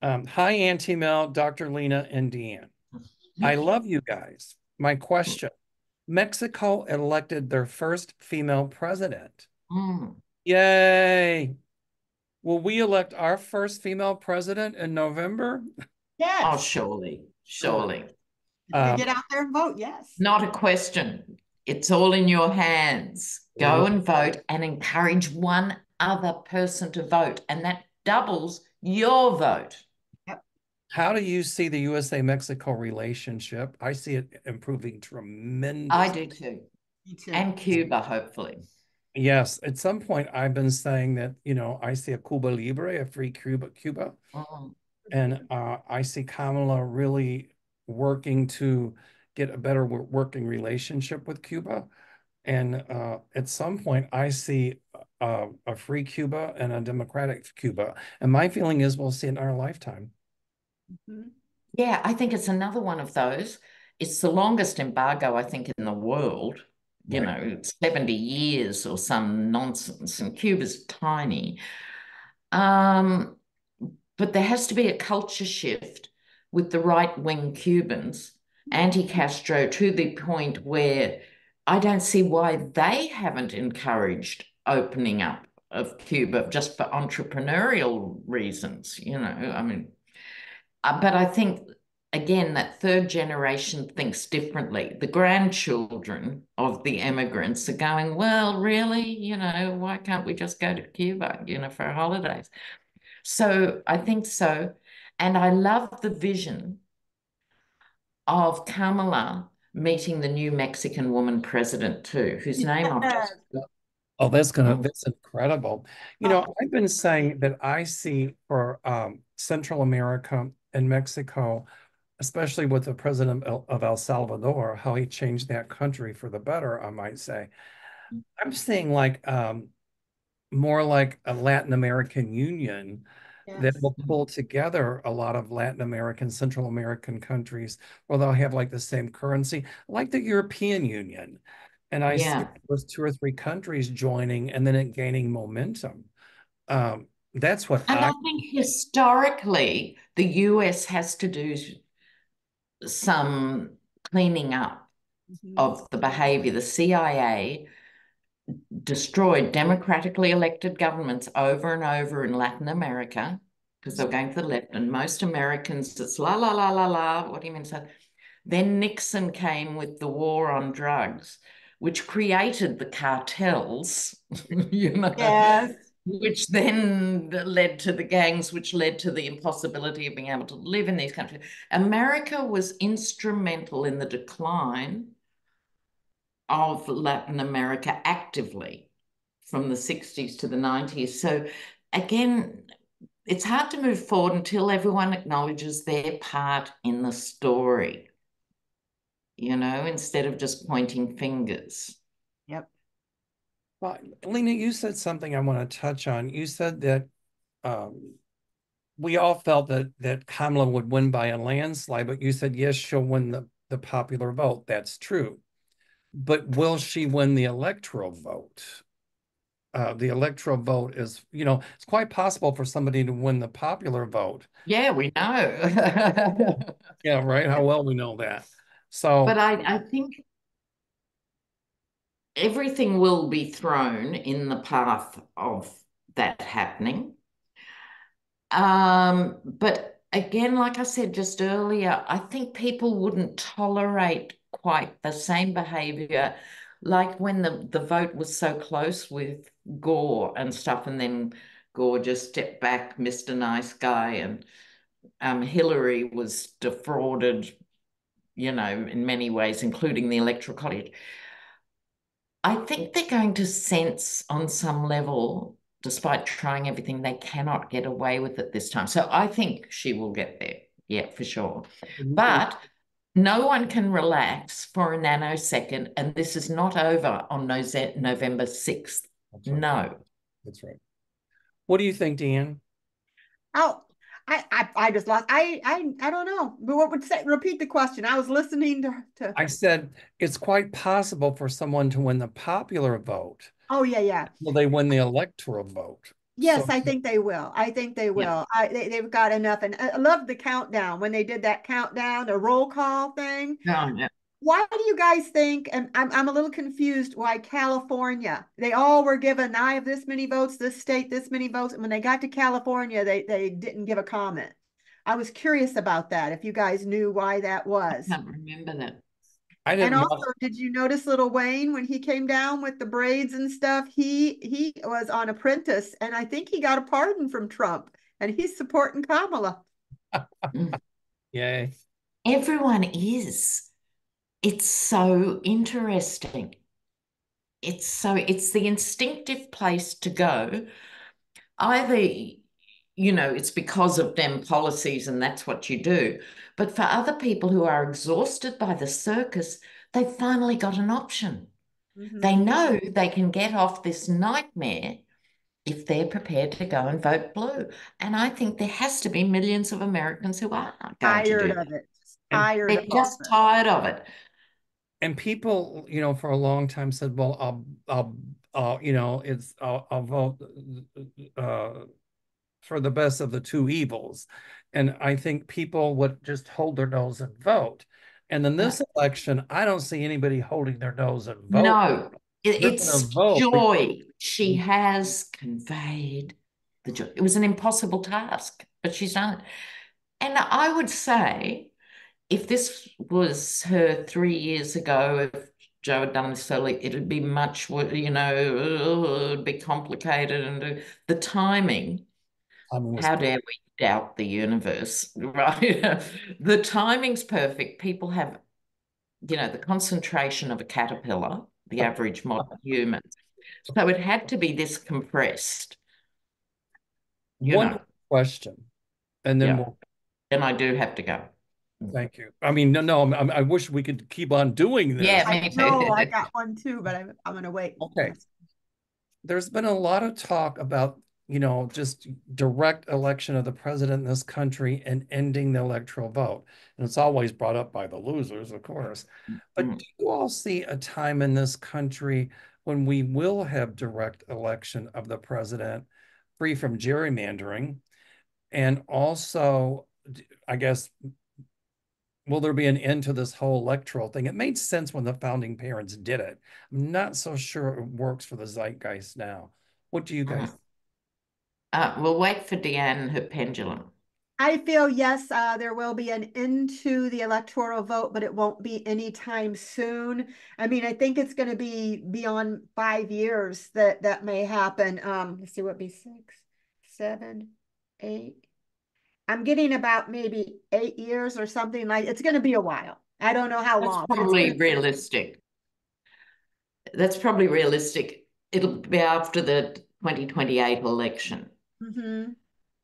Um, hi, Auntie Mel, Dr. Lena, and Deann. I love you guys. My question Mexico elected their first female president. Mm. Yay. Will we elect our first female president in November? Yes. Oh, surely, surely. If they Um, get out there and vote, yes. Not a question. It's all in your hands. Go and vote and encourage one other person to vote, and that doubles your vote. How do you see the USA Mexico relationship? I see it improving tremendously. I do too. Me too. And Cuba, hopefully. Yes, at some point I've been saying that, you know, I see a Cuba Libre, a free Cuba, Cuba, Mm. and uh, I see Kamala really working to get a better working relationship with Cuba. And uh, at some point, I see uh, a free Cuba and a democratic Cuba. And my feeling is we'll see it in our lifetime. Mhm. Yeah, I think it's another one of those. It's the longest embargo, I think, in the world. You Right. know, 70 years or some nonsense, and Cuba's tiny. Um, but there has to be a culture shift with the right-wing Cubans, anti-Castro, to the point where I don't see why they haven't encouraged opening up of Cuba just for entrepreneurial reasons, you know. I mean, uh, but I think again that third generation thinks differently. The grandchildren of the immigrants are going, well, really, you know, why can't we just go to Cuba, you know, for holidays? So I think so. And I love the vision of Kamala meeting the new Mexican woman president too, whose name I've just Oh, that's gonna Oh. that's incredible. You know, I've been saying that I see for um Central America and Mexico, especially with the president of El Salvador, how he changed that country for the better, I might say. I'm seeing like um more like a Latin American Union that will pull together a lot of Latin American, Central American countries where they'll have like the same currency, like the European Union. And I see Yeah. it with two or three countries joining and then it gaining momentum. Um, that's what And I I think historically, the US has to do some cleaning up Mhm. of the behavior. The CIA destroyed democratically elected governments over and over in Latin America because they were going to the left. And most Americans, it's la, la, la, la, la. What do you mean? So then Nixon came with the war on drugs, which created the cartels, you know, Yes. Which then led to the gangs, which led to the impossibility of being able to live in these countries. America was instrumental in the decline of Latin America actively from the 60s to the 90s. So again, it's hard to move forward until everyone acknowledges their part in the story, you know, instead of just pointing fingers. Well, Lena, you said something I want to touch on. You said that um, we all felt that that Kamala would win by a landslide, but you said yes, she'll win the, the popular vote. That's true. But will she win the electoral vote? Uh, the electoral vote is, you know, it's quite possible for somebody to win the popular vote. Yeah, we know. Yeah, right. How well we know that. So, But I, I think everything will be thrown in the path of that happening. Um, but again, like I said just earlier, I think people wouldn't tolerate quite the same behavior like when the, the vote was so close with Gore and stuff, and then Gore just stepped back, Mr. Nice Guy, and um, Hillary was defrauded, you know, in many ways, including the Electoral College. I think they're going to sense on some level, despite trying everything, they cannot get away with it this time. So I think she will get there. Yeah, for sure. Mm-hmm. But no one can relax for a nanosecond, and this is not over on Nose- November 6th. That's right. No. That's right. What do you think, Deann? Oh, I, I, I just lost. I, I, I don't know. But what would say? Repeat the question. I was listening to, to. I said it's quite possible for someone to win the popular vote. Oh yeah, yeah. Will they win the electoral vote? Yes, So- I think they will. I think they will. I they, they've got enough. And I I love the countdown when they did that countdown, the roll call thing. No, no. Why do you guys think, and I'm I'm a little confused why California, they all were given, I have this many votes, this state, this many votes, and when they got to California, they they didn't give a comment. I was curious about that, if you guys knew why that was. I can't remember that. I didn't And know. also, did you notice Lil Wayne when he came down with the braids and stuff? He he was on Apprentice, and I think he got a pardon from Trump, and he's supporting Kamala. Mm. Yay. Everyone is. It's so interesting. It's so, it's the instinctive place to go. Either, you know, it's because of them policies and that's what you do. But for other people who are exhausted by the circus, they've finally got an option. Mhm. They know they can get off this nightmare if they're prepared to go and vote blue. And I think there has to be millions of Americans who are Tired of it. Tired They're just it. tired of it. And people, you know, for a long time said, well, I'll, I'll, I'll, you know, it's, I'll, I'll vote uh, for the best of the two evils. And I think people would just hold their nose and vote. And in this election, I don't see anybody holding their nose and vote. No, it- it's joy. She has conveyed the joy. It was an impossible task, but she's done it. And I would say, if this was her three years ago, if Joe had done this so late, it'd be much, you know, it'd be complicated and the timing. I mean, How dare we doubt the universe, right? The timing's perfect. People have you know, the concentration of a caterpillar, the average modern human. So it had to be this compressed. You One know, question, and then Yeah. we'll, and I do have to go. Thank you. I mean, no, no, I'm- I'm- wish we could keep on doing this. Yeah, I know, I got one too, but I'm, I'm gonna wait. Okay. There's been a lot of talk about, you know, just direct election of the president in this country and ending the electoral vote. And it's always brought up by the losers, of course. But Mm. do you all see a time in this country when we will have direct election of the president, free from gerrymandering? And also, I guess, will there be an end to this whole electoral thing? It made sense when the founding parents did it. I'm not so sure it works for the zeitgeist now. What do you guys? Mhm. Uh, we'll wait for Deann and her pendulum. I feel, yes, uh, there will be an end to the electoral vote, but it won't be anytime soon. I mean, I think it's gonna be beyond five years that that may happen. Um, let's see, what be six, seven, eight. I'm getting about maybe eight years or something like, it's gonna be a while. I don't know how That's long. probably realistic. That's probably realistic. It'll be after the 2028 election. Mhm.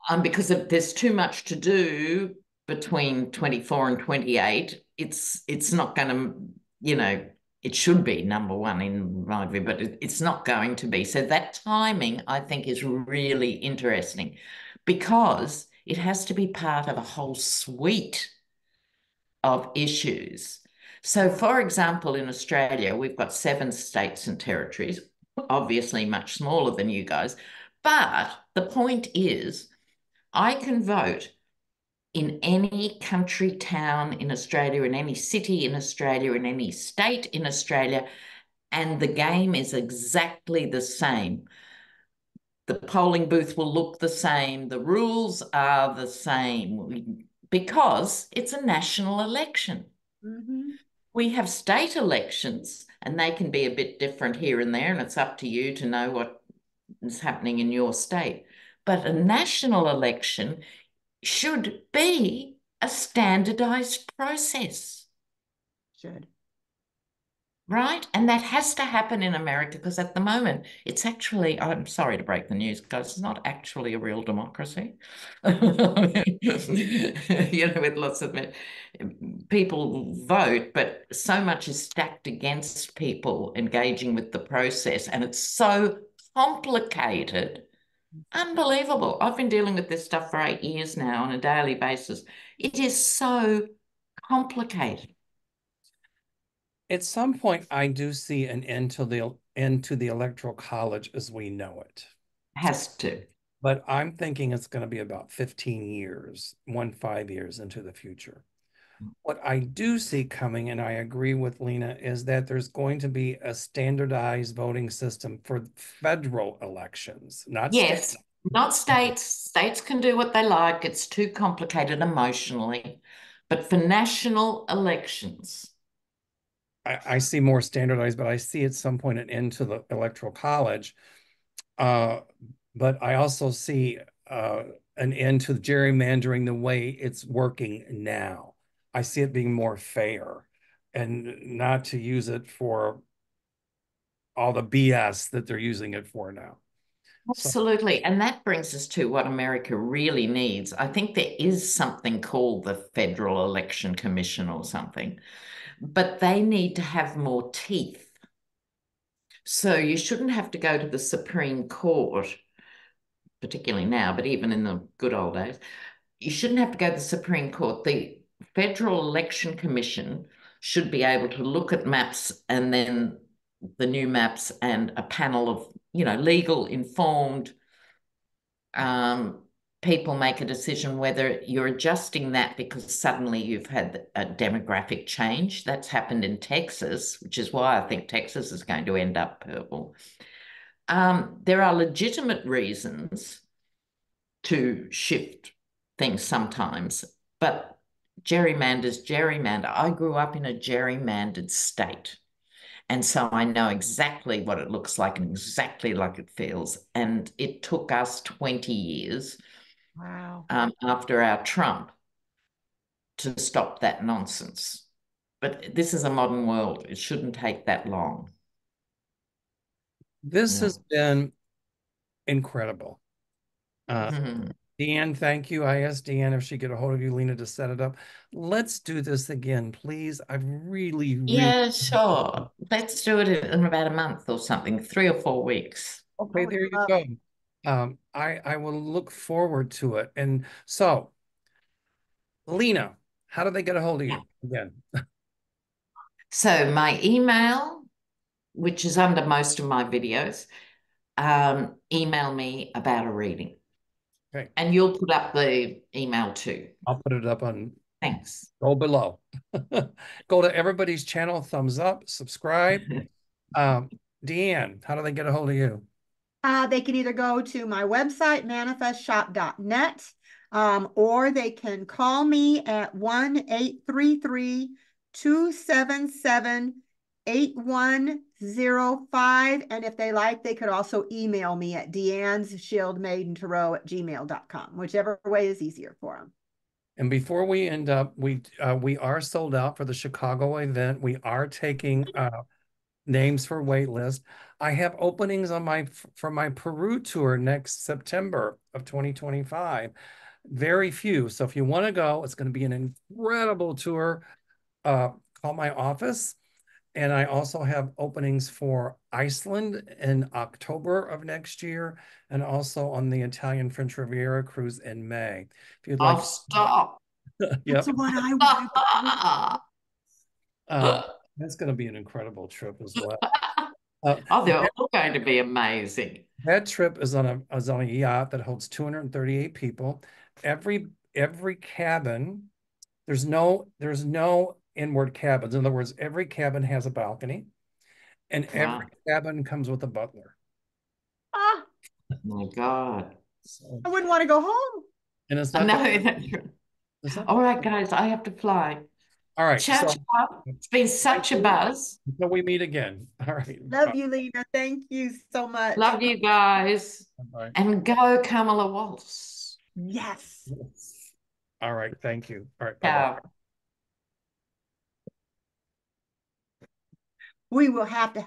Um, because if there's too much to do between 24 and 28, it's it's not going to, you know, it should be number one in my view, but it, it's not going to be. So that timing, I think, is really interesting because it has to be part of a whole suite of issues. So, for example, in Australia, we've got seven states and territories, obviously much smaller than you guys. But the point is, I can vote in any country, town in Australia, in any city in Australia, in any state in Australia, and the game is exactly the same. The polling booth will look the same, the rules are the same because it's a national election. Mhm. We have state elections, and they can be a bit different here and there, and it's up to you to know what is happening in your state. But a national election should be a standardized process, Should. Right? And that has to happen in America because at the moment, it's actually, I'm sorry to break the news, guys, it's not actually a real democracy. you know, with lots of um, people vote, but so much is stacked against people engaging with the process, and it's so complicated. Unbelievable. I've been dealing with this stuff for eight years now on a daily basis. It is so complicated. At some point, I do see an end to the end to the electoral college as we know it. Has to. But I'm thinking it's going to be about 15 years, one five years into the future. What I do see coming, and I agree with Lena, is that there's going to be a standardized voting system for federal elections, not Yes, state. not states. States can do what they like. It's too complicated emotionally. But for national elections, I, I see more standardized, but I see at some point an end to the electoral college. Uh, but I also see uh, an end to gerrymandering the way it's working now. I see it being more fair and not to use it for all the BS that they're using it for now. Absolutely. And that brings us to what America really needs. I think there is something called the Federal Election Commission or something, but they need to have more teeth. So you shouldn't have to go to the Supreme Court, particularly now, but even in the good old days, you shouldn't have to go to the Supreme Court. The Federal Election Commission should be able to look at maps and then the new maps and a panel of you know legal informed um, people make a decision whether you're adjusting that because suddenly you've had a demographic change that's happened in Texas which is why I think Texas is going to end up purple um, there are legitimate reasons to shift things sometimes but gerrymanders gerrymander I grew up in a gerrymandered state and so I know exactly what it looks like and exactly like it feels. And it took us 20 years Wow. um, after our Trump to stop that nonsense. But this is a modern world. It shouldn't take that long. This Yeah. has been incredible. Uh, Mhm. Deann, thank you. I asked Deann if she'd get a hold of you, Lena, to set it up. Let's do this again, please. I really, really Yeah, sure. Let's do it in about a month or something, three or four weeks. Okay, there you go. Um, I I will look forward to it. And so, Lena, how do they get a hold of you again? So my email, which is under most of my videos, um, email me about a reading. Okay. And you'll put up the email too. I'll put it up on Thanks. go below. Go to everybody's channel, thumbs up, subscribe. Um, Deann, how do they get a hold of you? Uh, they can either go to my website, manifestshop.net, um, or they can call me at 1 833 277 8105. And if they like, they could also email me at deann's shield maiden tarot at gmail.com, whichever way is easier for them. And before we end up, we uh, we are sold out for the Chicago event. We are taking uh, names for waitlist. I have openings on my for my Peru tour next September of 2025. Very few. So if you want to go, it's going to be an incredible tour. Uh, call my office. And I also have openings for Iceland in October of next year, and also on the Italian French Riviera cruise in May. If you'd like, Oh, stop. yep, That's the one I want. uh, that's going to be an incredible trip as well. Uh, Oh, they're all going to be amazing. That trip is on a is on a yacht that holds 238 people. Every every cabin, there's no there's no inward cabins. In other words, every cabin has a balcony, and every cabin comes with a butler. Ah, Oh my God. So, I wouldn't want to go home. and it's not, know that's true. it's not- All right, guys, I have to fly. All right. Ciao, So ciao. It's been such a buzz. until we meet again. All right. Love you, Lena. Thank you so much. Love you guys. Bye. And go Kamala Walz. Yes. All right. Thank you. All right. bye-bye. We will have to